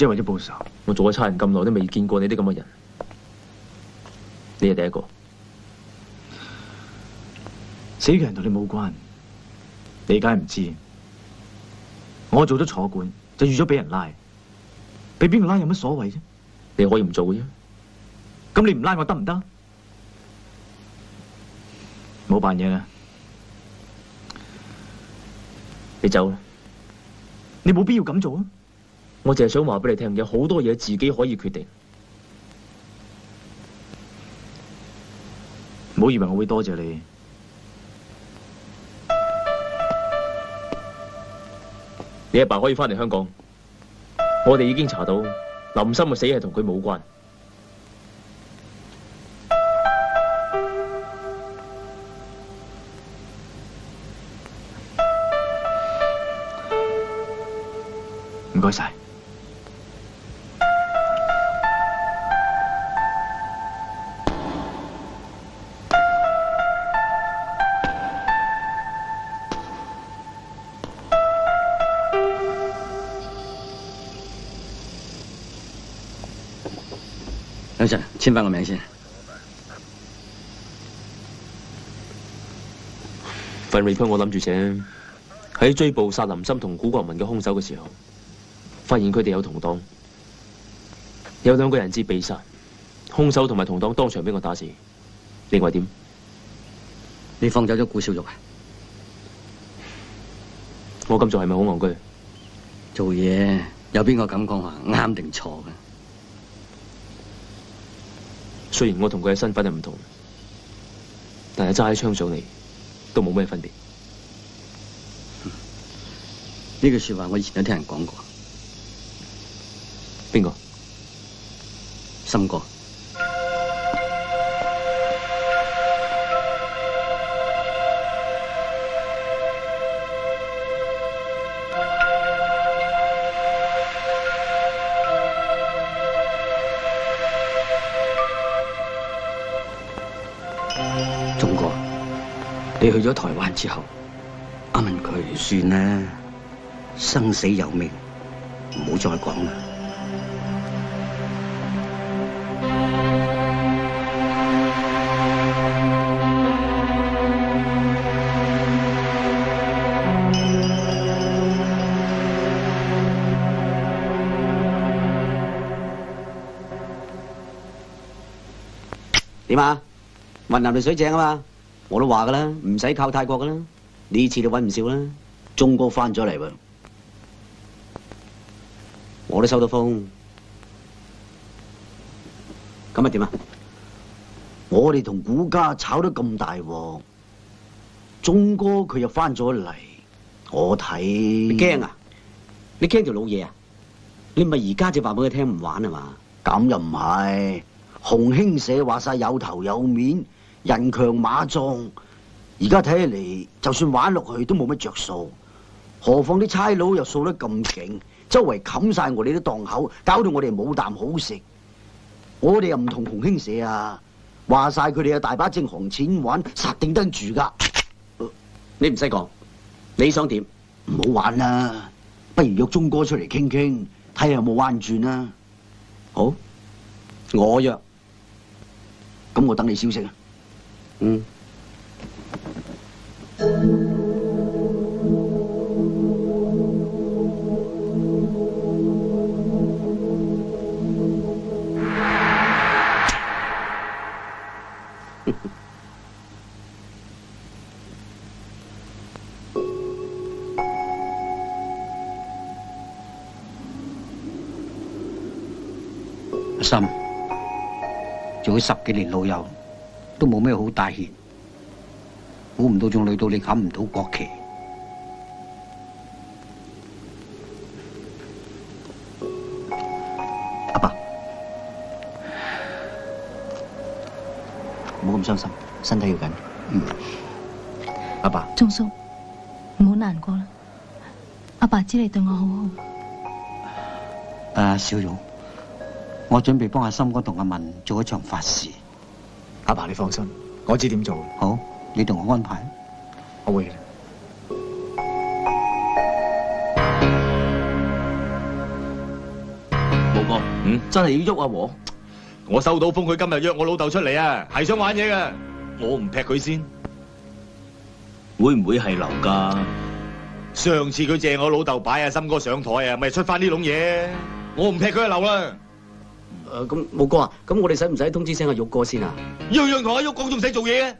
只係為咗報仇。我做咗差人咁耐，都未見過你啲咁嘅人。你係第一個。死嘅人同你冇關，你梗係唔知。我做咗坐管，就預咗俾人拉，俾邊個拉有乜所謂啫？你可以唔做嘅啫。咁你唔拉我得唔得？冇扮嘢啦，你走啦。你冇必要咁做啊！我淨係想話俾你聽，有好多嘢自己可以決定。唔好以為我會多謝你。你阿爸可以翻嚟香港，我哋已經查到林森嘅死係同佢冇關。唔該晒。等陣，簽翻個名先。份 report 我諗住寫喺追捕殺林森同古國民嘅兇手嘅時候，發現佢哋有同黨，有兩個人質被殺，兇手同埋同黨當場俾我打死。另外點？你放走咗古少玉啊？我咁做係咪好戇居？做嘢有邊個敢講話啱定錯嘅？雖然我同佢嘅身份係唔同，但係揸起槍上嚟都冇咩分別。呢句說話我以前都聽人講過。你去咗台灣之後，阿問佢算啦，生死有命，唔好再講啦。點啊？云南嚟水井啊嘛，我都話噶啦，唔使靠泰國噶啦，呢次你揾唔少啦。钟哥翻咗嚟喎，我都收到風。咁啊點啊？我哋同古家炒得咁大鑊，鐘哥佢又翻咗嚟，我睇你驚啊？你驚條老嘢啊？你咪而家就話俾佢聽唔玩啊嘛？咁又唔係，洪興社話晒有頭有面。人強馬壯，而家睇起嚟，就算玩落去都冇乜着數。何況啲差佬又掃得咁勁，周圍冚晒我哋啲檔口，搞到我哋冇啖好食。我哋又唔同洪興社啊，話晒佢哋有大把正行錢玩，實頂得住噶。你唔使講，你想點？唔好玩啦，不如約鐘哥出嚟傾傾，睇下有冇彎轉啦。好，我約，咁我等你消息啊。嗯。阿心，做咗十幾年老友。都冇咩好大獻，估唔到仲累到你冚唔到國旗。阿爸，唔好咁傷心，身體要緊。嗯，阿爸。钟叔，唔好難過啦。阿爸知你對我好好。阿小勇，我準備幫阿森哥同阿文做一場法事。阿爸你放心，我知點做。好，你同我安排。我會嘅。冇哥，嗯，真係要喐阿和。我收到風，佢今日約我老豆出嚟啊，係想玩嘢嘅。我唔劈佢先。會唔會係流噶？上次佢借我老豆擺阿森哥上台啊，咪出翻呢籠嘢。我唔劈佢就流啦。誒，咁冇哥啊，咁我哋使唔使通知声阿玉哥先啊？樣樣同阿玉讲仲使做嘢嘅。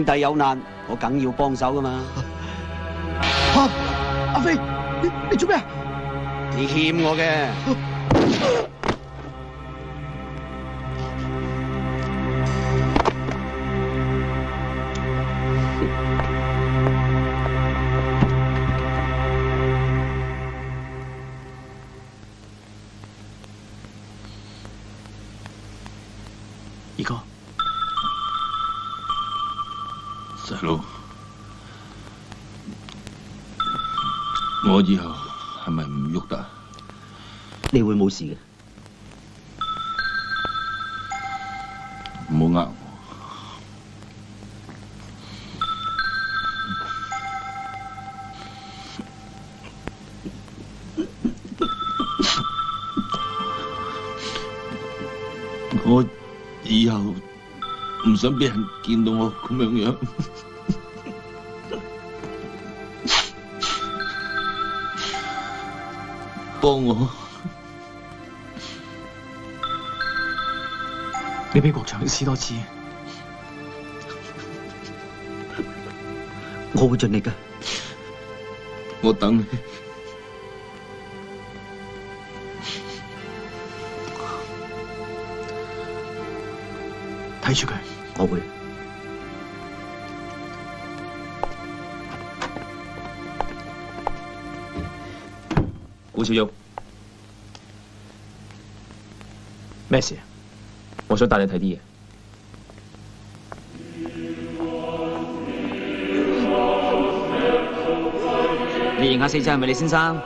兄弟有难，我梗要帮手噶嘛。吓，阿飞，你你做咩啊？你欠我嘅。想俾人見到我咁樣樣。幫我。你俾國祥試多次，我會盡力㗎。我等你。咩事啊？我想帶你睇啲嘢。你認下四仔係咪李先生？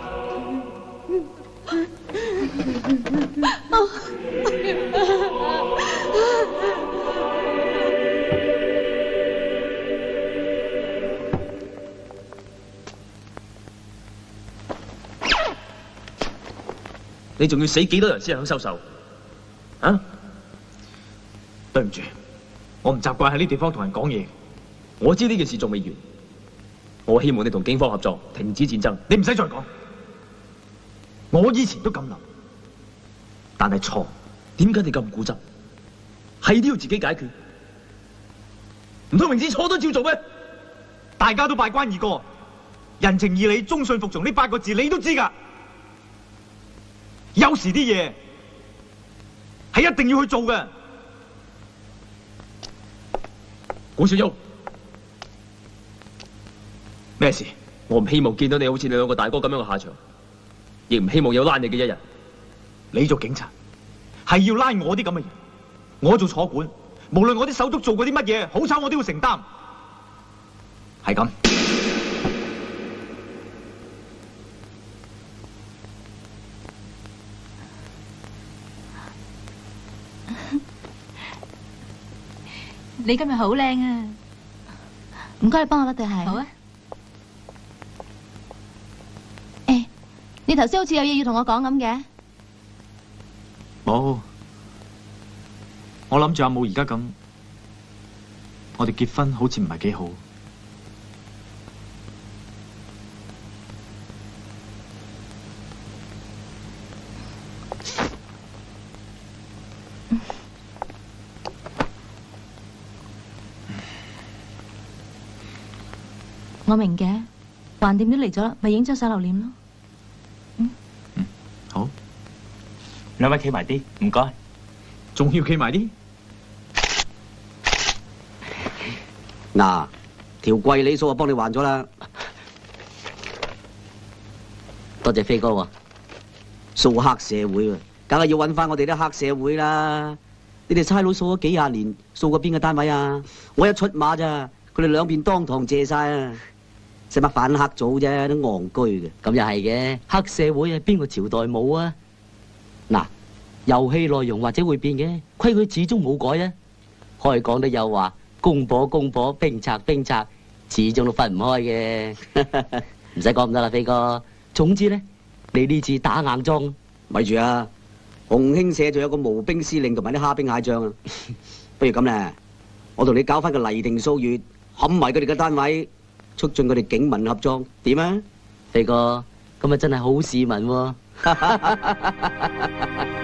你仲要死幾多人先肯收手？啊？對唔住，我唔習慣喺呢地方同人講嘢。我知呢件事仲未完，我希望你同警方合作，停止戰爭。你唔使再講，我以前都咁諗，但係錯。點解你咁固執？係都要自己解決？唔通明知錯都照做咩？大家都拜關二过，人情義理、忠信服從呢八個字你都知㗎。有時啲嘢係一定要去做嘅。古小優，咩事？我唔希望見到你好似你兩個大哥咁樣嘅下場，亦唔希望有拉你嘅一日。你做警察係要拉我啲咁嘅人，我做坐管，無論我啲手足做過啲乜嘢，好醜我都要承擔。係咁。你今日好靚啊！唔該，你幫我甩對鞋。好啊。诶，你頭先好似有嘢要同我講咁嘅。冇，我諗住阿母而家咁，我哋結婚好似唔係幾好。我明嘅，橫掂都嚟咗啦，咪影張手留念咯。嗯好，兩位企埋啲，唔該。仲要企埋啲？嗱，條貴利數我幫你還咗啦，多謝飛哥喎。掃黑社會喎，梗係要揾翻我哋啲黑社會啦。你哋差佬掃咗幾廿年，掃過邊個單位啊？我一出馬咋，佢哋兩邊當堂謝晒啊！使乜反黑組啫，都戇居嘅。咁又係嘅，黑社會啊，邊個朝代冇啊？嗱，遊戲內容或者會變嘅，規矩始終冇改啊。開講都有話，公婆公婆，兵賊兵賊，始終都分唔開嘅。唔使講咁多啦，飛哥。總之咧，你呢次打硬仗，咪住啊！洪興社仲有個毛兵司令同埋啲蝦兵蟹將啊。不如咁咧，我同你搞翻個黎定數月，冚埋佢哋嘅單位。促進佢哋警民合作，點啊？肥哥，咁啊真係好市民喎！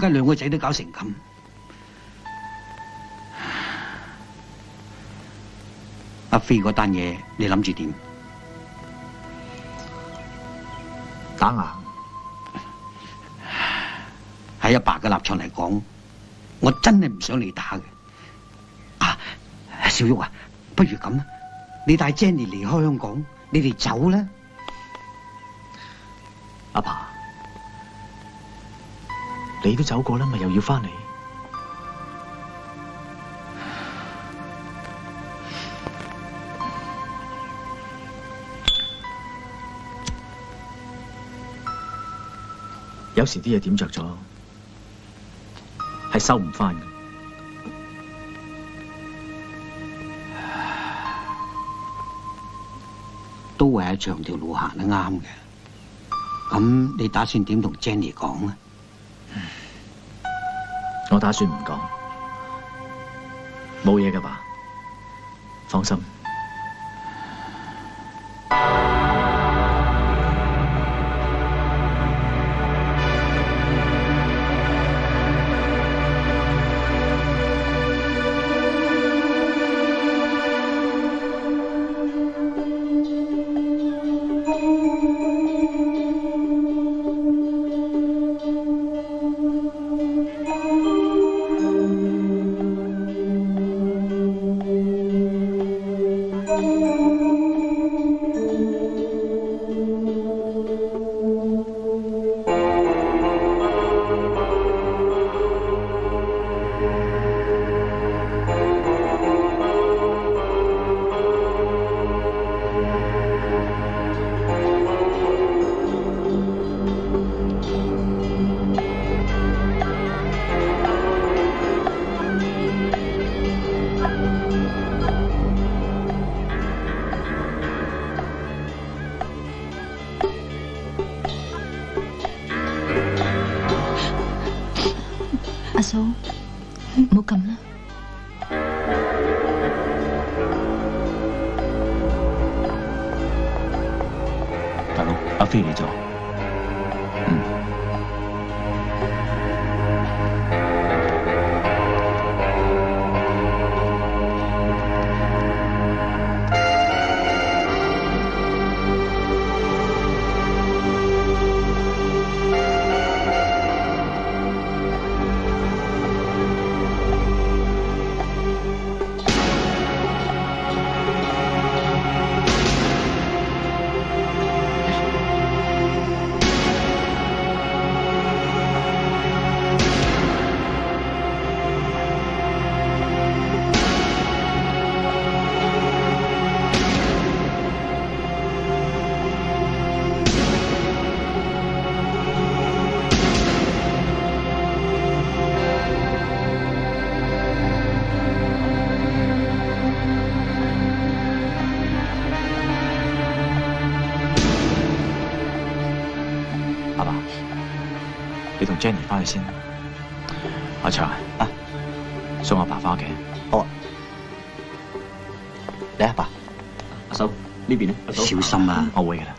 解兩個仔都搞成咁？飛嗰單嘢，你諗住點？打啊。喺阿爸嘅立場嚟講，我真係唔想你打嘅。啊，小玉啊，不如咁啦，你帶 Jenny 離開香港，你哋走啦。阿爸，你都走過啦，咪又要翻嚟？有時啲嘢點着咗，係收唔翻嘅。都係喺長條路行得啱嘅。咁你打算點同 Jenny 講啊？我打算唔讲，冇嘢噶吧？放心。阿嫂，唔好咁啦。大佬，阿飛嚟咗。小心啊！我會嘅啦。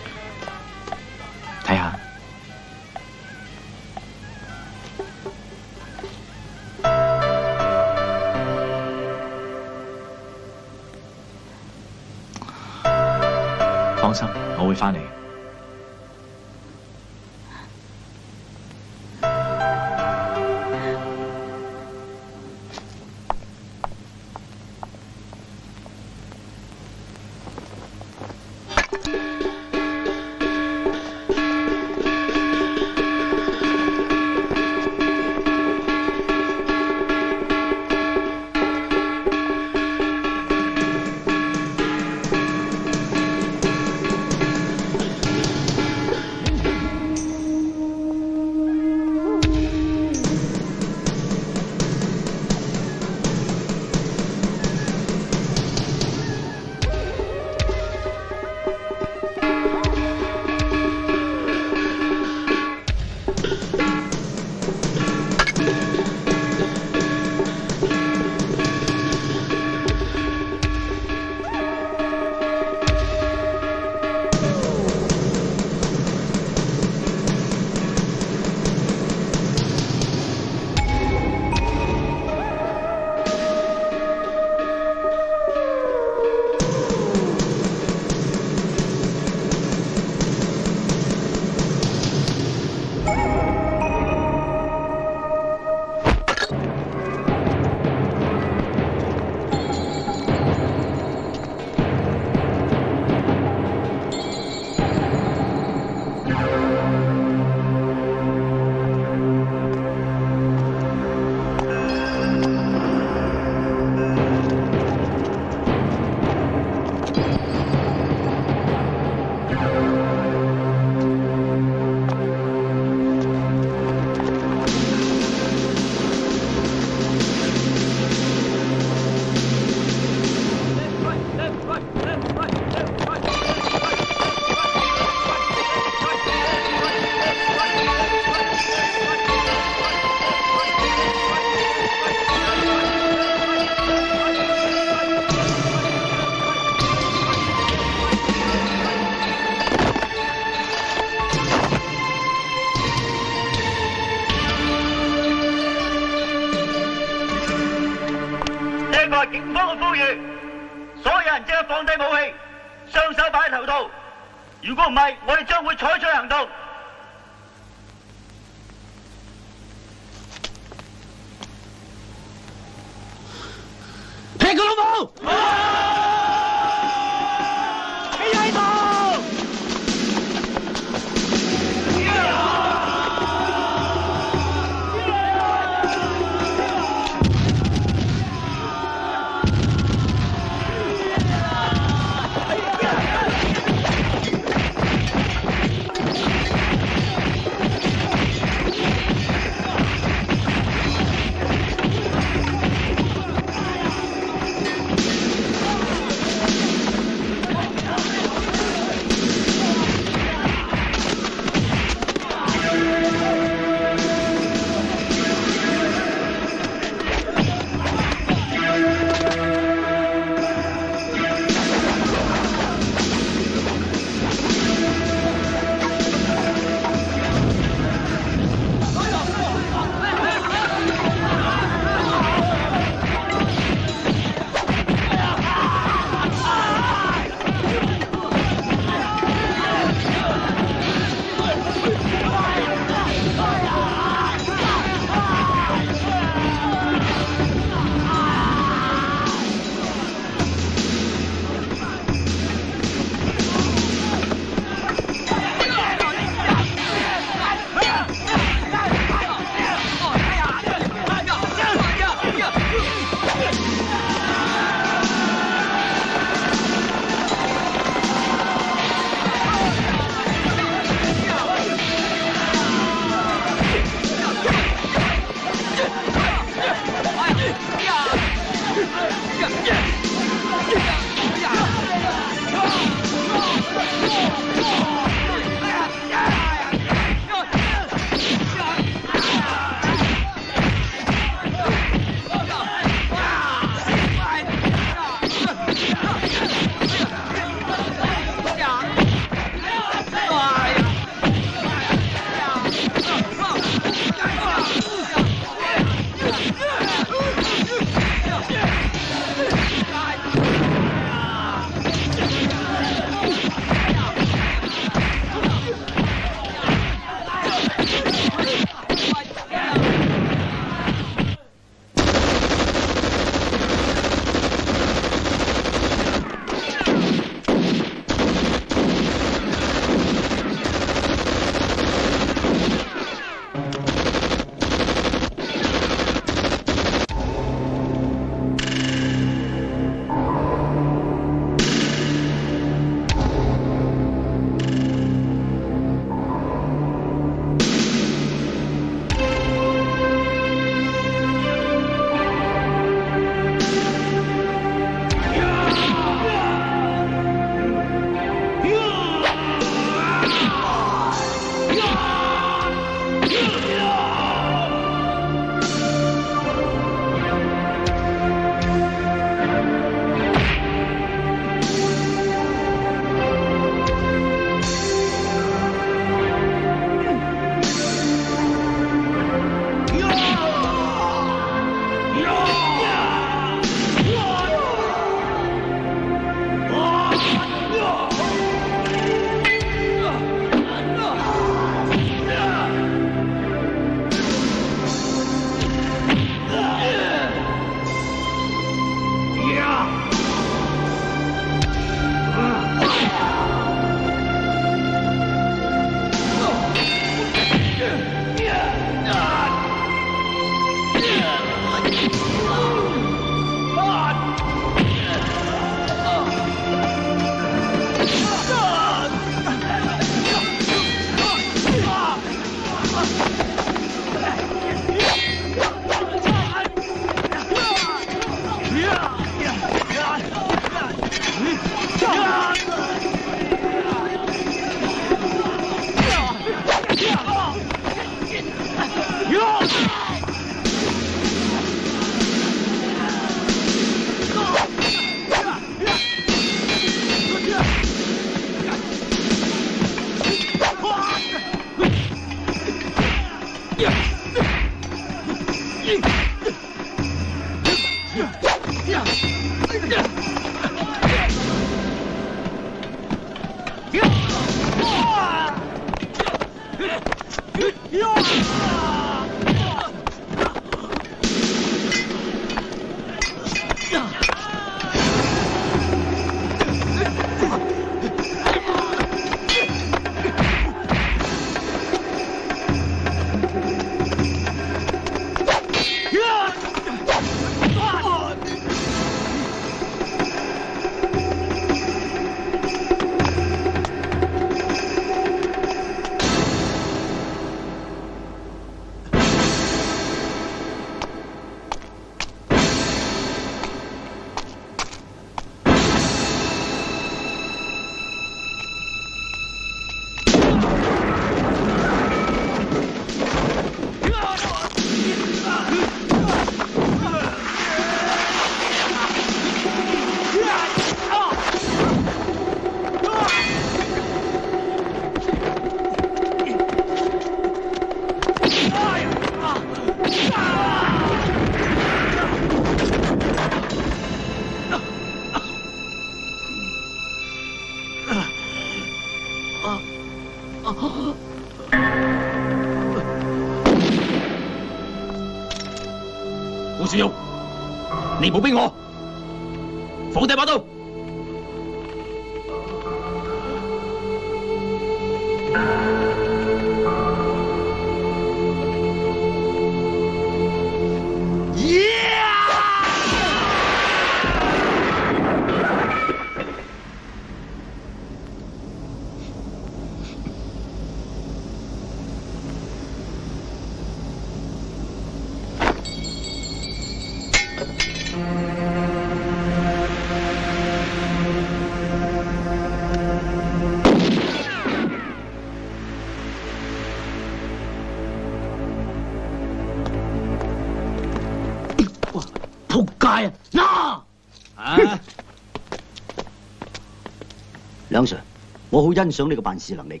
好欣賞你嘅辦事能力。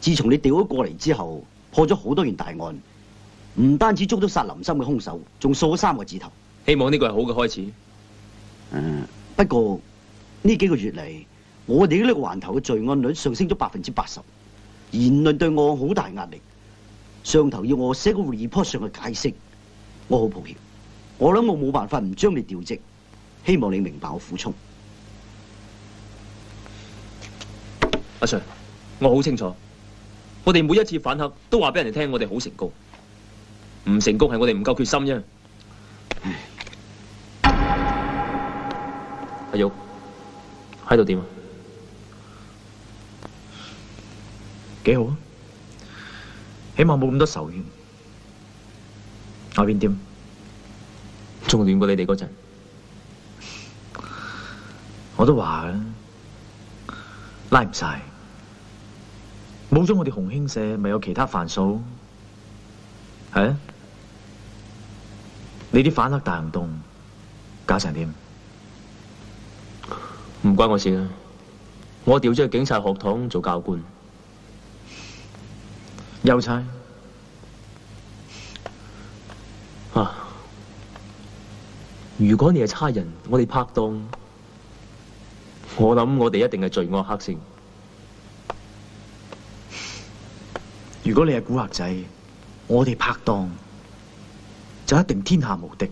自從你調咗過嚟之後，破咗好多件大案，唔單止捉到殺林森嘅兇手，仲掃咗三個字頭。希望呢個係好嘅開始。嗯，不過呢幾個月嚟，我哋呢個環頭嘅罪案率上升咗百分之八十，言論對我好大壓力。上頭要我寫個 report 上去解釋，我好抱歉。我諗我冇辦法唔將你調職，希望你明白我苦衷。阿 Sir，我好清楚，我哋每一次反黑都話俾人哋聽，我哋好成功，唔成功係我哋唔夠決心啫。阿玉喺度點啊？幾好啊！起碼冇咁多仇怨。外邊點？仲亂過你哋嗰陣。我都話啦，拉唔晒，冇咗我哋紅興社，咪有其他犯數？係啊，你啲反黑大行動搞成點？唔關我事啦，我調咗去警察學堂做教官。郵差啊！如果你係差人，我哋拍檔，我諗我哋一定係罪惡黑星。如果你係古惑仔，我哋拍檔就一定天下無敵。